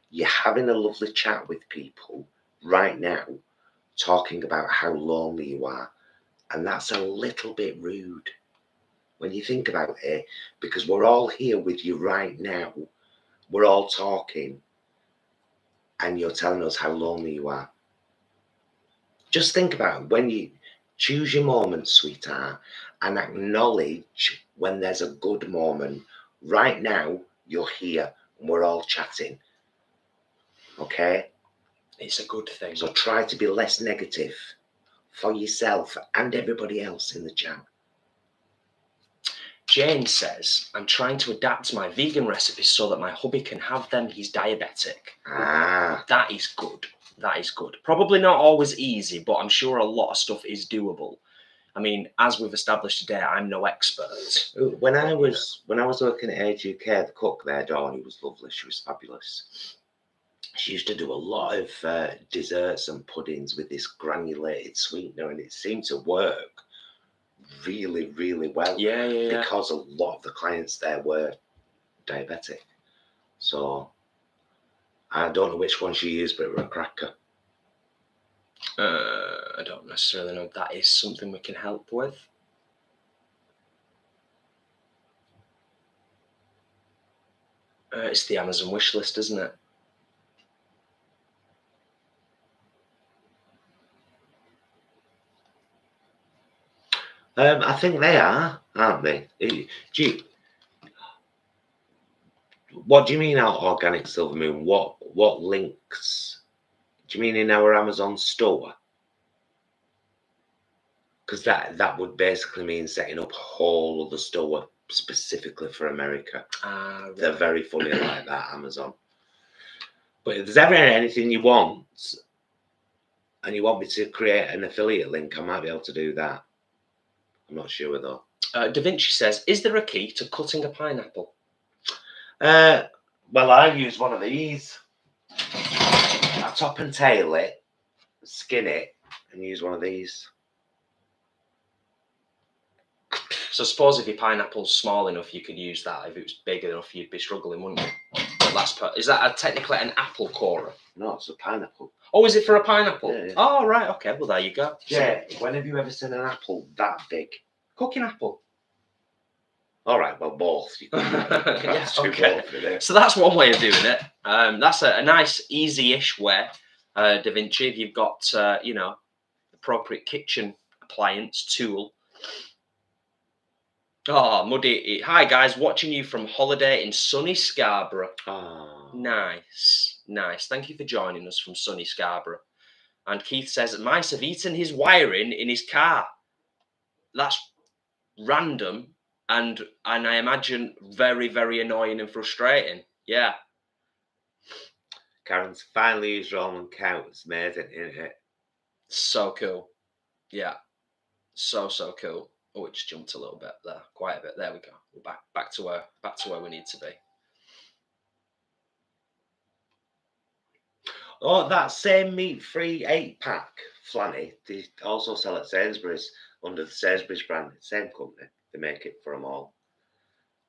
You're having a lovely chat with people right now, talking about how lonely you are. And that's a little bit rude when you think about it because we're all here with you right now. We're all talking and you're telling us how lonely you are. Just think about when you choose your moments, sweetheart, and acknowledge when there's a good moment. Right now, you're here and we're all chatting. Okay? It's a good thing. So try to be less negative for yourself and everybody else in the chat. Jane says, I'm trying to adapt my vegan recipes so that my hubby can have them. He's diabetic. Ah, That is good. That is good. Probably not always easy, but I'm sure a lot of stuff is doable. I mean, as we've established today, I'm no expert. when I was when I was working at Age UK, the cook there, Dawney, was lovely. She was fabulous. She used to do a lot of uh, desserts and puddings with this granulated sweetener, and it seemed to work really, really well Yeah, yeah, yeah. because a lot of the clients there were diabetic. So I don't know which one she used, but we're a cracker. Uh, I don't necessarily know if that is something we can help with. Uh, it's the Amazon wish list, isn't it? Um, I think they are, aren't they? You, what do you mean our organic silver moon? What what links? Do you mean in our Amazon store? Because that that would basically mean setting up a whole other store specifically for America. Ah, They're very funny like that, Amazon. But if there's ever anything you want, and you want me to create an affiliate link, I might be able to do that. I'm not sure though. Uh, da Vinci says, "Is there a key to cutting a pineapple?" Uh, well, I use one of these. I top and tail it, skin it, and use one of these. So suppose if your pineapple's small enough, you could use that. If it was big enough, you'd be struggling, wouldn't you? But that's per- is that a, technically an apple corer? No, it's a pineapple. Oh, is it for a pineapple? Yeah, yeah. Oh, right. Okay. Well, there you go. So, Yeah. When have you ever seen an apple that big? cooking apple. All right. Well, both. You can [laughs] Yeah, okay. both. So that's one way of doing it. Um, that's a, a nice, easy-ish way, uh, Da Vinci. If you've got, uh, you know, appropriate kitchen appliance tool. Oh, muddy. Hi guys, watching you from holiday in sunny Scarborough. Oh. Nice, nice. Thank you for joining us from sunny Scarborough. And Keith says mice have eaten his wiring in his car. That's random, and and I imagine very very annoying and frustrating. Yeah, Karen's finally used Roman count. It's amazing, isn't it? so cool. Yeah, so so cool. Oh, it just jumped a little bit there, quite a bit. There we go. We're back back to where back to where we need to be. Oh, that same meat-free eight-pack flanny, they also sell at Sainsbury's under the Sainsbury's brand. Same company. They make it for them all.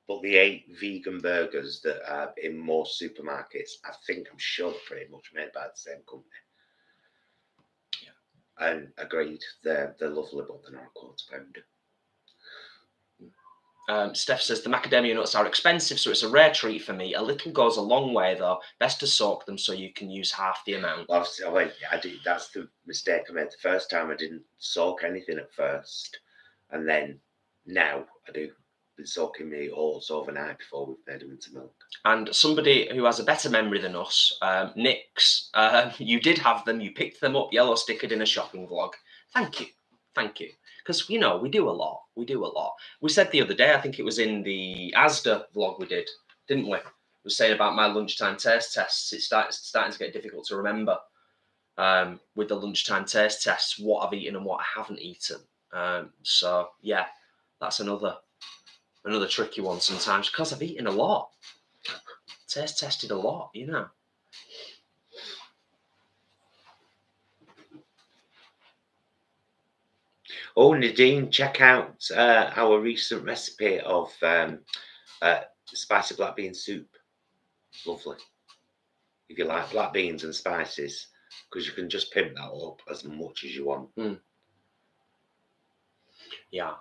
But the eight vegan burgers that are in most supermarkets, I think I'm sure they're pretty much made by the same company. Yeah. And agreed, they're they're lovely, but they're not a quarter pounder. Um, Steph says the macadamia nuts are expensive, so it's a rare treat for me. A little goes a long way, though. Best to soak them so you can use half the amount. Obviously, I went, I did, that's the mistake I made the first time. I didn't soak anything at first. And then now I do. Been soaking the oats overnight before we've made them into milk. And somebody who has a better memory than us, um, Nix, uh, [laughs] you did have them. You picked them up, yellow stickered in a shopping vlog. Thank you, thank you. Because you know we do a lot. We do a lot. We said the other day, I think it was in the ASDA vlog we did, didn't we? We were saying about my lunchtime taste tests. It's start, starting to get difficult to remember um, with the lunchtime taste tests what I've eaten and what I haven't eaten. Um, so yeah, that's another another tricky one sometimes because I've eaten a lot. Taste tested a lot, you know. Oh, Nadine, check out uh, our recent recipe of um, uh, spicy black bean soup. Lovely. If you like black beans and spices, because you can just pimp that up as much as you want. Yeah.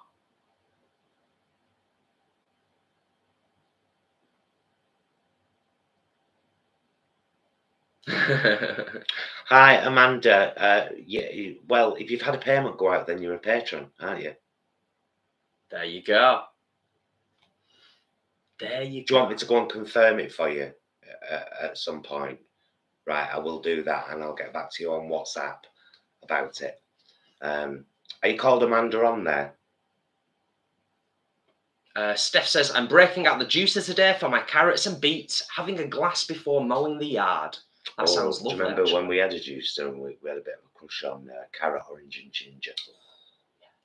[laughs] Hi, Amanda. Uh, yeah, you- well, if you've had a payment go out, then you're a patron, aren't you? there you go. There you Do you go. want me to go and confirm it for you uh, at some point? Right, I will do that, and I'll get back to you on WhatsApp about it. Um, are you called Amanda on there? Uh, Steph says, I'm breaking out the juicer today for my carrots and beets, having a glass before mowing the yard. That Oh, sounds do you lovely. remember actually. when we had a juicer and we, we had a bit of a crush on uh, carrot, orange, and ginger?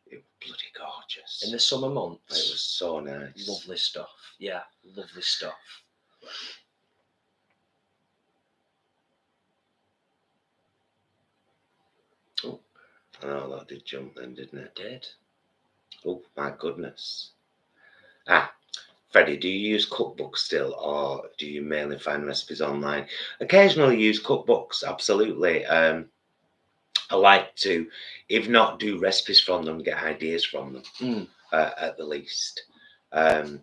It was bloody gorgeous. In the summer months? it was so nice. Lovely stuff. Yeah, lovely stuff. I know that did jump then, didn't it? I did. Oh my goodness. Ah, Freddie, do you use cookbooks still or do you mainly find recipes online? Occasionally use cookbooks, absolutely. Um, I like to, if not do recipes from them, get ideas from them Mm. uh, at the least. Um,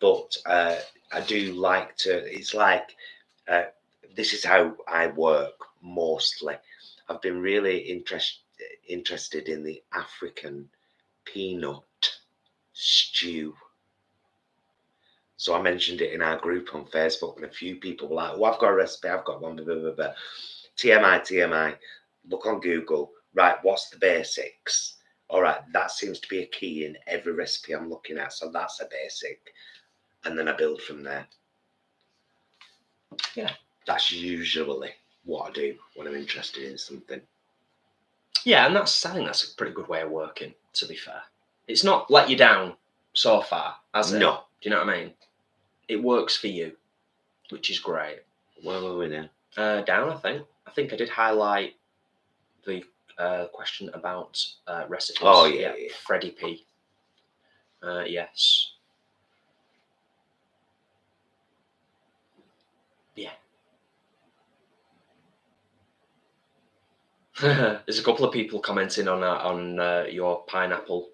but uh, I do like to, it's like, uh, this is how I work mostly. I've been really interest, interested in the African peanut stew. So I mentioned it in our group on Facebook, and a few people were like, "Oh, I've got a recipe. I've got one." Blah, blah, blah, blah. TMI, TMI. Look on Google. Right, what's the basics? All right, that seems to be a key in every recipe I'm looking at. So that's a basic, and then I build from there. Yeah. that's usually what I do when I'm interested in something. Yeah, and that's I think that's a pretty good way of working, to be fair. It's not let you down so far, has it? No, Do you know what I mean? It works for you, which is great. where were we now? Uh, down, I think. I think I did highlight the uh, question about uh, recipes. Oh, yeah, yeah. Freddie P. Uh, yes. Yeah. [laughs] There's a couple of people commenting on uh, on uh, your pineapple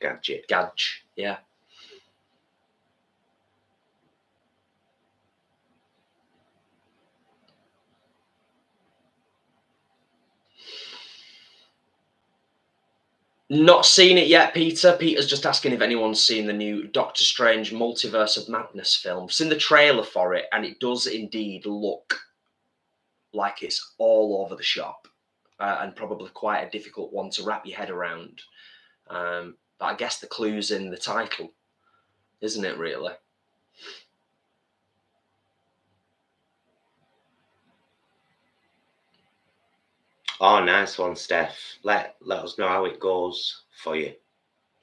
Gadget. gadge. Yeah. Not seen it yet, Peter. Peter's just asking if anyone's seen the new Doctor Strange Multiverse of Madness film. Seen the trailer for it, and it does indeed look like it's all over the shop, uh, and probably quite a difficult one to wrap your head around. Um, but I guess the clues in the title. isn't it? Really. Oh, nice one, Steph. Let let us know how it goes for you.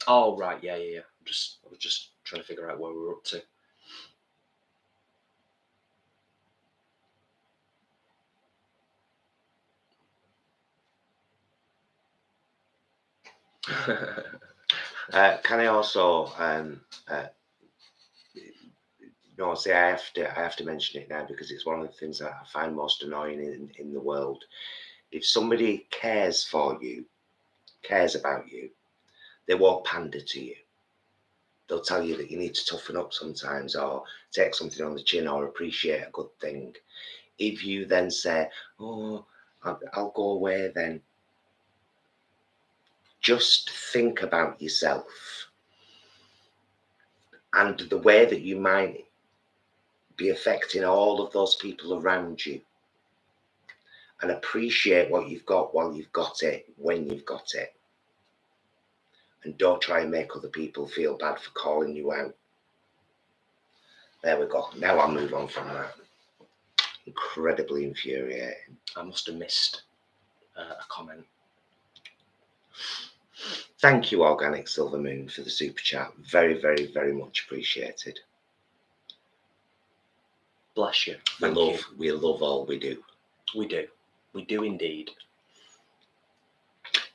Oh right, yeah, yeah, yeah. Just I was just trying to figure out where we're up to. [laughs] Uh, can I also um, uh, no, see, I have to I have to mention it now because it's one of the things that I find most annoying in, in the world. If somebody cares for you, cares about you, they won't pander to you. They'll tell you that you need to toughen up sometimes or take something on the chin or appreciate a good thing. If you then say, Oh, I'll, go away then, just think about yourself and the way that you might be affecting all of those people around you and appreciate what you've got while you've got it when you've got it and don't try and make other people feel bad for calling you out there we go now i'll move on from that incredibly infuriating I must have missed uh, a comment. Thank you, Organic Silver Moon, for the super chat. Very, very, very much appreciated. Bless you. We Thank love, you. we love all we do. We do. We do indeed.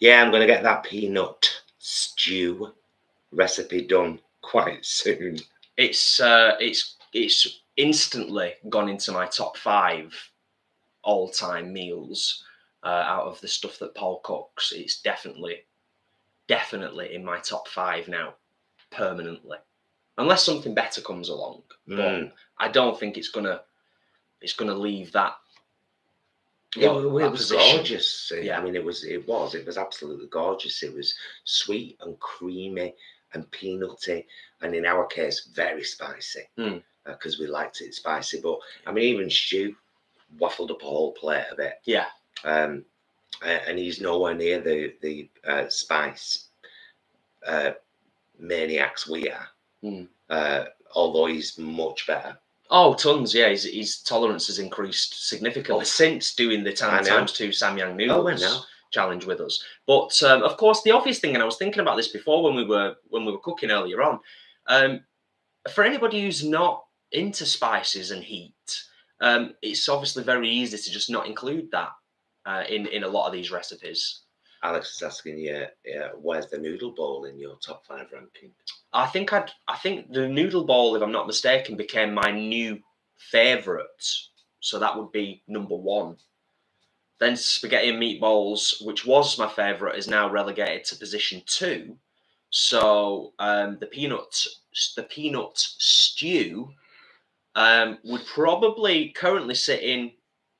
Yeah, I'm gonna get that peanut stew recipe done quite soon. It's uh, it's it's instantly gone into my top five all-time meals uh, out of the stuff that Paul cooks. It's definitely, definitely in my top five now, permanently. Unless something better comes along, but Mm. I don't think it's gonna it's gonna leave that. It, well, it was position. gorgeous. I- Yeah. I mean, it was, it was, it was absolutely gorgeous. It was sweet and creamy and peanutty, and in our case, very spicy Mm. because we liked it spicy. But I mean, even Stu waffled up a whole plate of it. Yeah. um, and he's nowhere near the the uh, spice uh, maniacs we are. Uh, although he's much better. Oh, tons! Yeah, his, his tolerance has increased significantly Oh. since doing the time times two Samyang Oh, noodles know. challenge with us. But um, of course, the obvious thing, and I was thinking about this before when we were when we were cooking earlier on. Um, for anybody who's not into spices and heat, um, it's obviously very easy to just not include that uh, in in a lot of these recipes. Alex is asking you, yeah, where's the noodle bowl in your top five ranking? I think I'd I think the noodle bowl, if I'm not mistaken, became my new favourite. So that would be number one. Then spaghetti and meatballs, which was my favourite, is now relegated to position two. So um, the peanut the peanut stew um, would probably currently sit in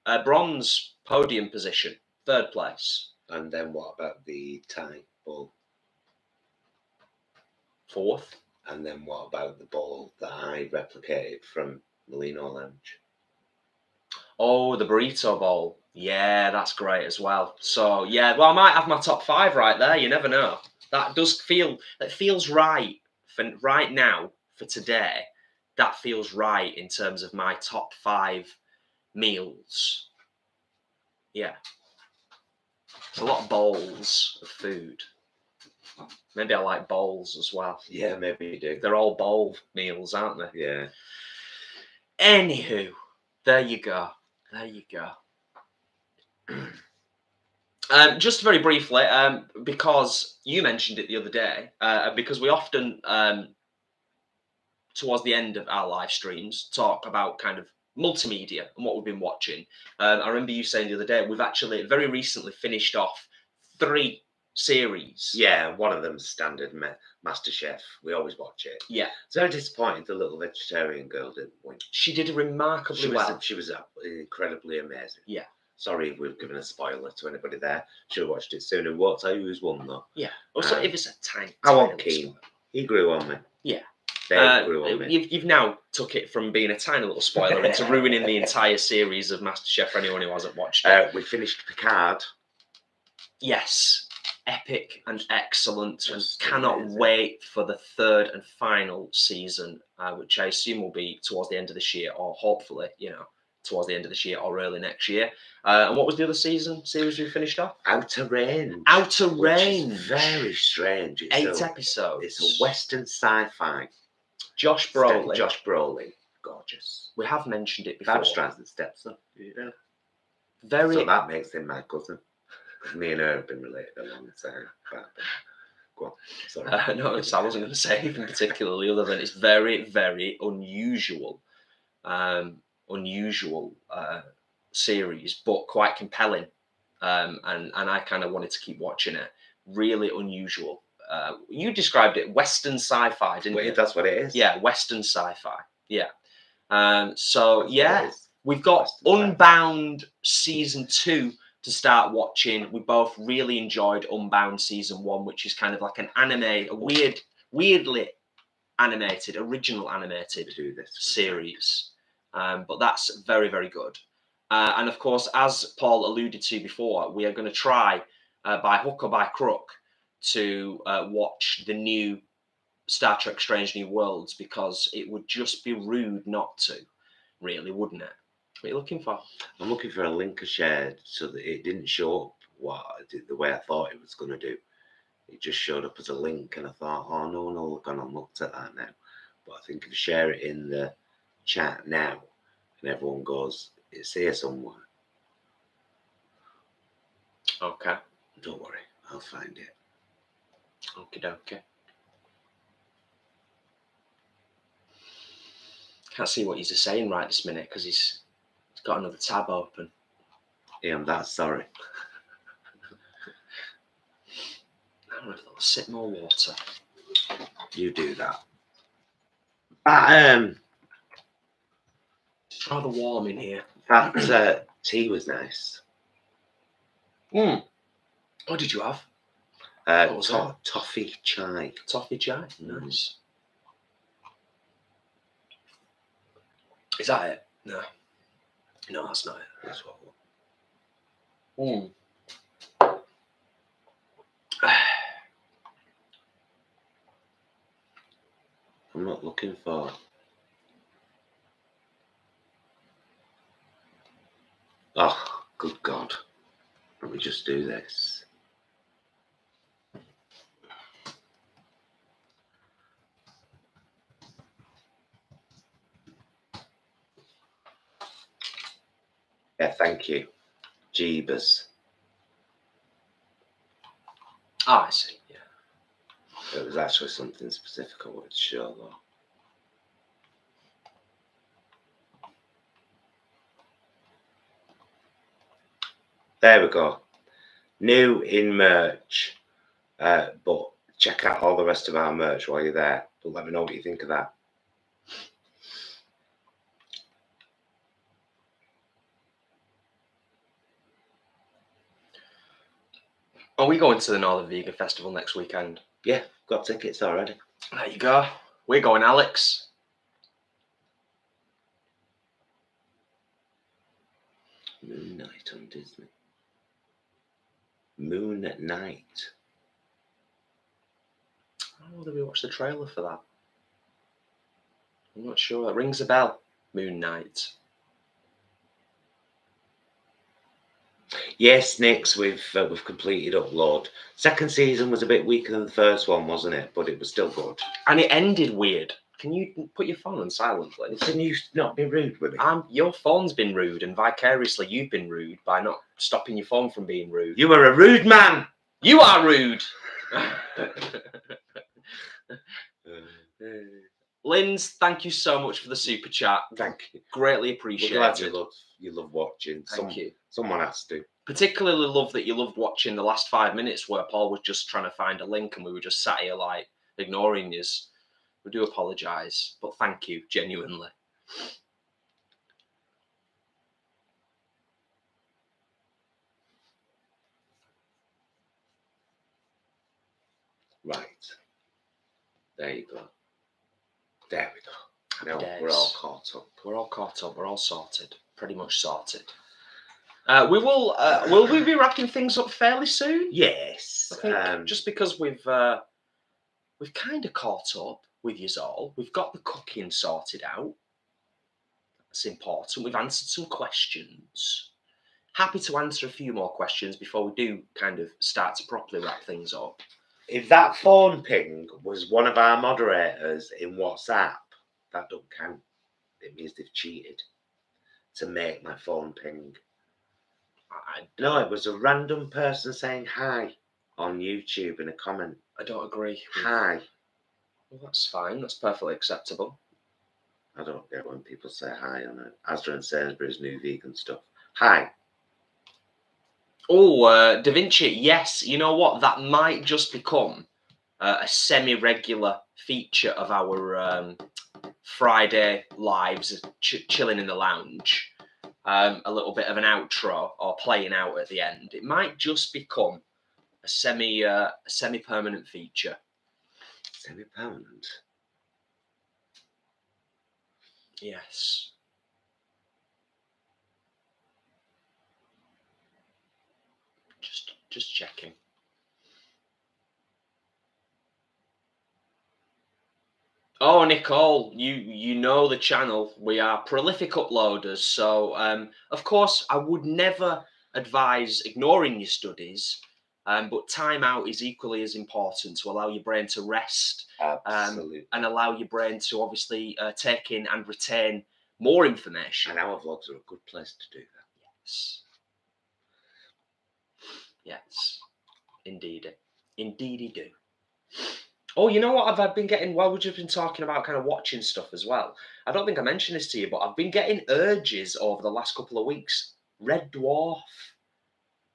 a bronze podium position, third place. And then what about the Thai bowl? Fourth. And then what about the bowl that I replicated from Molino Lounge? Oh, the burrito bowl. Yeah, that's great as well. So yeah, well, I might have my top five right there. You never know. That does feel that feels right for right now for today. That feels right in terms of my top five meals. Yeah, a lot of bowls of food. Maybe I like bowls as well. Yeah, maybe you do. They're all bowl meals, aren't they? Yeah. Anywho, there you go. There you go. [clears throat] um, just very briefly, um, because you mentioned it the other day, uh, because we often, um, towards the end of our live streams, talk about kind of multimedia and what we've been watching. Um, I remember you saying the other day, we've actually very recently finished off three series. Yeah, one of them standard Ma- Master Chef. We always watch it. Yeah. It's very disappointing the little vegetarian girl didn't win. She did remarkably She was, well. she was incredibly amazing. Yeah. Sorry if we've given a spoiler to anybody there. Should have watched it sooner. Tell you who's won though. Yeah. Also, Um, if it's a tiny, I want Keen. He grew on me. Yeah. Uh, grew on me. you've, you've now took it from being a tiny little spoiler into [laughs] ruining the entire series of MasterChef for anyone who hasn't watched it. Uh, we finished Picard. yes, epic and excellent, and cannot amazing. wait for the third and final season, uh, which I assume will be towards the end of this year, or hopefully, you know, towards the end of this year or early next year. Uh, and what was the other season series we finished off? Outer Range. Outer Range. Very strange. It's Eight a, episodes. It's a Western sci-fi. Josh starring Brolin. Josh Brolin. Gorgeous. We have mentioned it before. Barbra Streisand steps up. Yeah. Very So that makes him my cousin. Me and her have been related a long time. Barbra. Go on. Sorry. Uh, no, I wasn't going to say anything particularly other than it's very, very unusual, um, unusual uh, series, but quite compelling. Um, and and I kind of wanted to keep watching it. Really unusual. Uh, you described it Western sci-fi, didn't Wait, you? that's what it is. Yeah, Western sci-fi. Yeah. Um, so That's yeah. We've got Western. Undone season two to start watching. We both really enjoyed Undone season one, which is kind of like an anime, a weird, weirdly animated, original animated series. Um, but that's very, very good. Uh, and of course, as Paul alluded to before, we are going to try uh, by hook or by crook to uh, watch the new Star Trek Strange New Worlds because it would just be rude not to, really, wouldn't it? What are you looking for? I'm looking for a link I shared so that it didn't show up what did, the way I thought it was going to do. It just showed up as a link, and I thought, oh, no one will have gone and looked at that now. But I think if I share it in the chat now, and everyone goes, it's here somewhere. Okay. Don't worry, I'll find it. Okie dokie. Can't see what he's saying right this minute because he's, he's got another tab open. Yeah, I'm that sorry. I don't know if they'll sip more water. You do that. That um, It's rather warm in here. that uh, tea was nice. Mm. What did you have? Uh, What was to- toffee chai. Toffee chai. Mm. Nice. Is that it? No. No, that's not it. That's what. Mm. [sighs] I'm not looking for. Oh, good God. Let me just do this. Yeah, thank you. Jeebus. Ah, I see. Yeah. It was actually something specific I wanted to show though. There we go. New in merch. Uh, but check out all the rest of our merch while you're there. But let me know what you think of that. Are we going to the Northern Vegan Festival next weekend? Yeah, got tickets already. There you go. We're going, Alex. Moon Knight on Disney. Moon at Night. Oh, did we watch the trailer for that? I'm not sure. It rings a bell. Moon Knight. Yes, Nix, we've uh, we've completed upload. Second season was a bit weaker than the first one, wasn't it? But it was still good. And it ended weird. Can you put your phone on silent, please? Can you not be rude with me? Um, your phone's been rude, and vicariously you've been rude by not stopping your phone from being rude. You are a rude man. You are rude. [laughs] Linz, thank you so much for the super chat. Thank you. Greatly We're appreciated. glad you love you love watching. Thank Some, you. Someone has to. Particularly love that you loved watching the last five minutes where Paul was just trying to find a link and we were just sat here like ignoring you. We do apologise, but thank you genuinely. Right. There you go. There we go. Now we're all caught up. We're all caught up. We're all sorted. Pretty much sorted. Uh, we will. Uh, will we be wrapping things up fairly soon? Yes. I think um, just because we've uh, we've kind of caught up with you all. We've got the cooking sorted out. That's important. We've answered some questions. Happy to answer a few more questions before we do kind of start to properly wrap things up. if that phone ping was one of our moderators in WhatsApp, that don't count. It means they've cheated to make my phone ping. I, No, it was a random person saying hi on YouTube in a comment. I don't agree. with- Hi. Well, that's fine. That's perfectly acceptable. I don't get when people say hi on it. Asda and Sainsbury's new vegan stuff. Hi. Oh, uh, Da Vinci. Yes, you know what? That might just become uh, a semi-regular feature of our um, Friday lives, ch- chilling in the lounge. Um, a little bit of an outro or playing out at the end. It might just become a semi, uh, a semi-permanent feature. Semi permanent. Yes. Just, just checking. Oh, Nicole, you you know the channel. We are prolific uploaders, so um, of course I would never advise ignoring your studies, um, but time out is equally as important to allow your brain to rest Absolutely. and allow your brain to obviously uh, take in and retain more information. and our vlogs are a good place to do that. Yes. Yes. Indeed. Indeedy do. Oh, you know what? I've, I've been getting, while we've just been talking about kind of watching stuff as well. I don't think I mentioned this to you, but I've been getting urges over the last couple of weeks. Red Dwarf.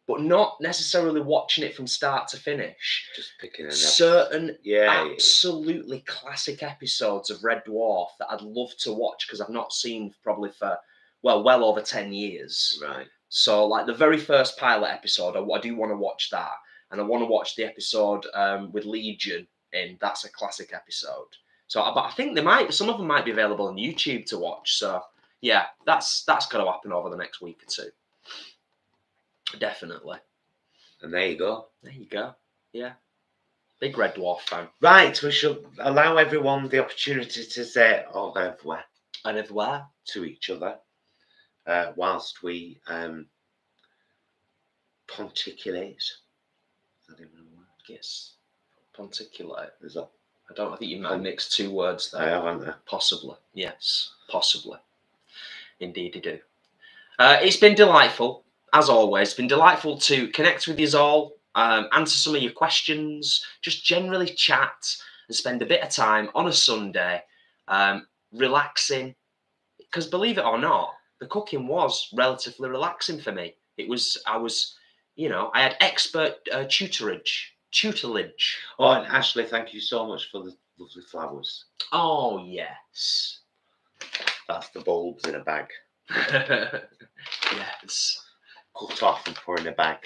But not necessarily watching it from start to finish. Just picking Certain Yeah. yeah. absolutely classic episodes of Red Dwarf that I'd love to watch because I've not seen probably for well, well over ten years. Right. So, like the very first pilot episode, I, I do want to watch that, and I want to watch the episode um, with Legion in. That's a classic episode. So, I- but I think they might, some of them might be available on YouTube to watch. So, yeah, that's that's going to happen over the next week or two. Definitely. And there you go. There you go. Yeah, big Red Dwarf fan. Right, we should allow everyone the opportunity to say au revoir Au revoir. to each other uh, whilst we um, ponticulate. Is that even a word? Yes. Ponticulate. Is that I don't. I think you might mixed two words there. I haven't there? Possibly. Yes. Possibly. Indeed, you do. Uh, it's been delightful, as always. It's been delightful to connect with you all, um, answer some of your questions, just generally chat and spend a bit of time on a Sunday, um, relaxing. Because believe it or not, the cooking was relatively relaxing for me. It was. I was. You know, I had expert uh, tutorage. Tutelage. Oh, and Ashley, thank you so much for the lovely flowers. Oh yes. That's the bulbs in a bag. [laughs] yes. Cut off and pour in a bag.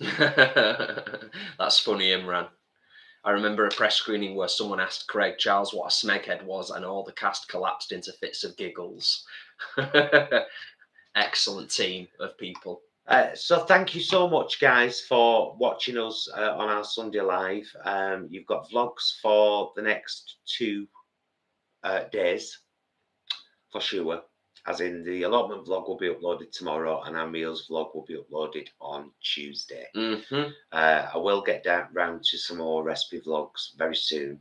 [laughs] That's funny, Imran. I remember a press screening where someone asked Craig Charles what a smeghead was, and all the cast collapsed into fits of giggles. [laughs] Excellent team of people. Uh, so thank you so much, guys, for watching us uh, on our Sunday live. Um, you've got vlogs for the next two uh, days, for sure. As in, the allotment vlog will be uploaded tomorrow, and our meals vlog will be uploaded on Tuesday. Mm-hmm. Uh, I will get down round to some more recipe vlogs very soon,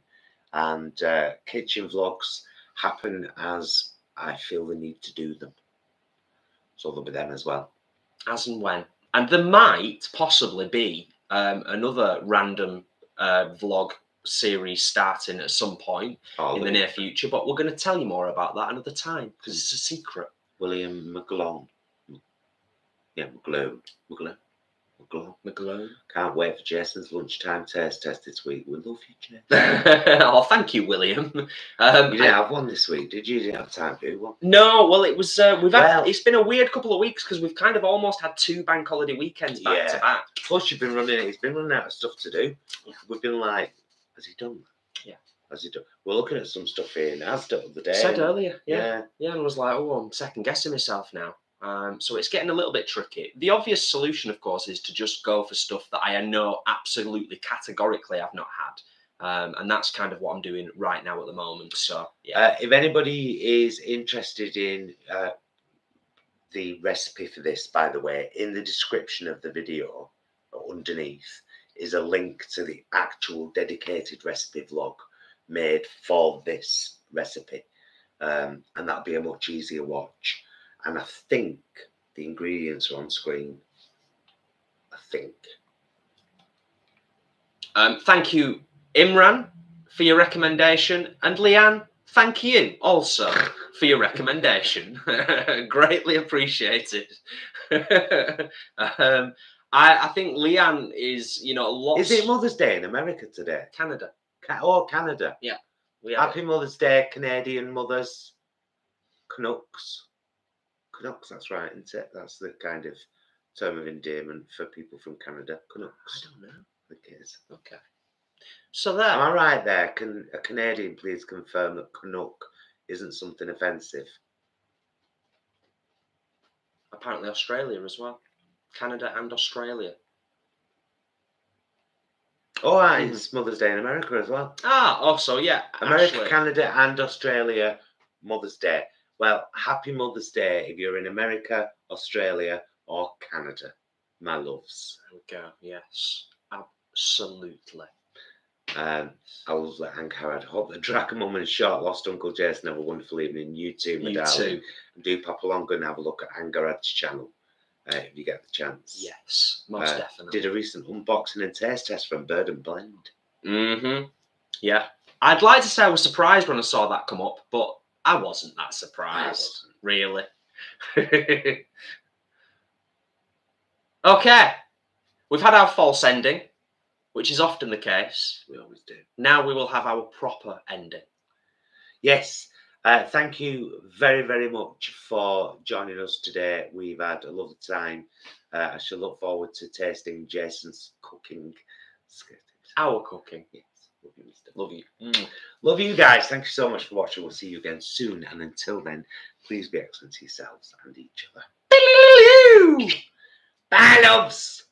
and uh, kitchen vlogs happen as I feel the need to do them. So there'll be them as well. As and when. And there might possibly be um, another random uh, vlog series starting at some point Oh, in the near future, but we're going to tell you more about that another time because it's a secret. William McGlone. Yeah, McGlone. McGlone. McGlone. McGlone. Can't wait for Jason's lunchtime taste test this week. We love you, Jason. [laughs] oh, thank you, William. Um, You didn't have one this week, did you? You didn't have time to do one. no, well, it was. Uh, we've had. It's been a weird couple of weeks because we've kind of almost had two bank holiday weekends back to back. Plus, you've been running. He's been running out of stuff to do. We've been like, has he done? that? Yeah. Has he done? We're looking at some stuff here in Asda the day. Said earlier, yeah. Yeah. Yeah, and I was like, oh, I'm second guessing myself now. Um, so it's getting a little bit tricky. The obvious solution, of course, is to just go for stuff that I know absolutely categorically I've not had. Um, and that's kind of what I'm doing right now at the moment. So, yeah. Uh, if anybody is interested in uh, the recipe for this, by the way, in the description of the video underneath is a link to the actual dedicated recipe vlog made for this recipe. Um, and that'll be a much easier watch. And I think the ingredients are on screen. I think. Um, thank you, Imran, for your recommendation. And Leanne, thank you also for your recommendation. [laughs] Greatly appreciated. [laughs] um, I, I think Leanne is, you know, lots. Is it Mother's Day in America today? Canada? Ca- Oh, Canada. We have Happy Mother's Day, Canadian mothers. Canucks. Canucks, that's right, isn't it? That's the kind of term of endearment for people from Canada. Canucks. I don't know. It is. Okay. So that. Am. I right there? Can a Canadian please confirm that Canuck isn't something offensive? Apparently Australia as well. Canada and Australia. Oh, right, Mhm. it's Mother's Day in America as well. Ah, also yeah. America, actually. Canada, and Australia, Mother's Day. Well, happy Mother's Day if you're in America, Australia, or Canada, my loves. There we go. Yes. Absolutely. Um, I was like Hank Howard. Hope the Dragon Mum and Short lost Uncle Jason. Have a wonderful evening. You too, my You darling. too. And do pop along and have a look at Angharad's channel uh, if you get the chance. Yes, most Uh, definitely. Did a recent unboxing and taste test from Bird and Blend. Mm-hmm. Yeah. I'd like to say I was surprised when I saw that come up, but I wasn't that surprised, wasn't. really. [laughs] okay. We've had our false ending, which is often the case. We always do. Now we will have our proper ending. Yes. Uh, thank you very, very much for joining us today. We've had a lovely time. Uh, I shall look forward to tasting Jason's cooking. Our cooking. Yes. Love you, Mr. Love you. Mm. Love you guys. Thank you so much for watching. We'll see you again soon. And until then, please be excellent to yourselves and each other. Bye, loves.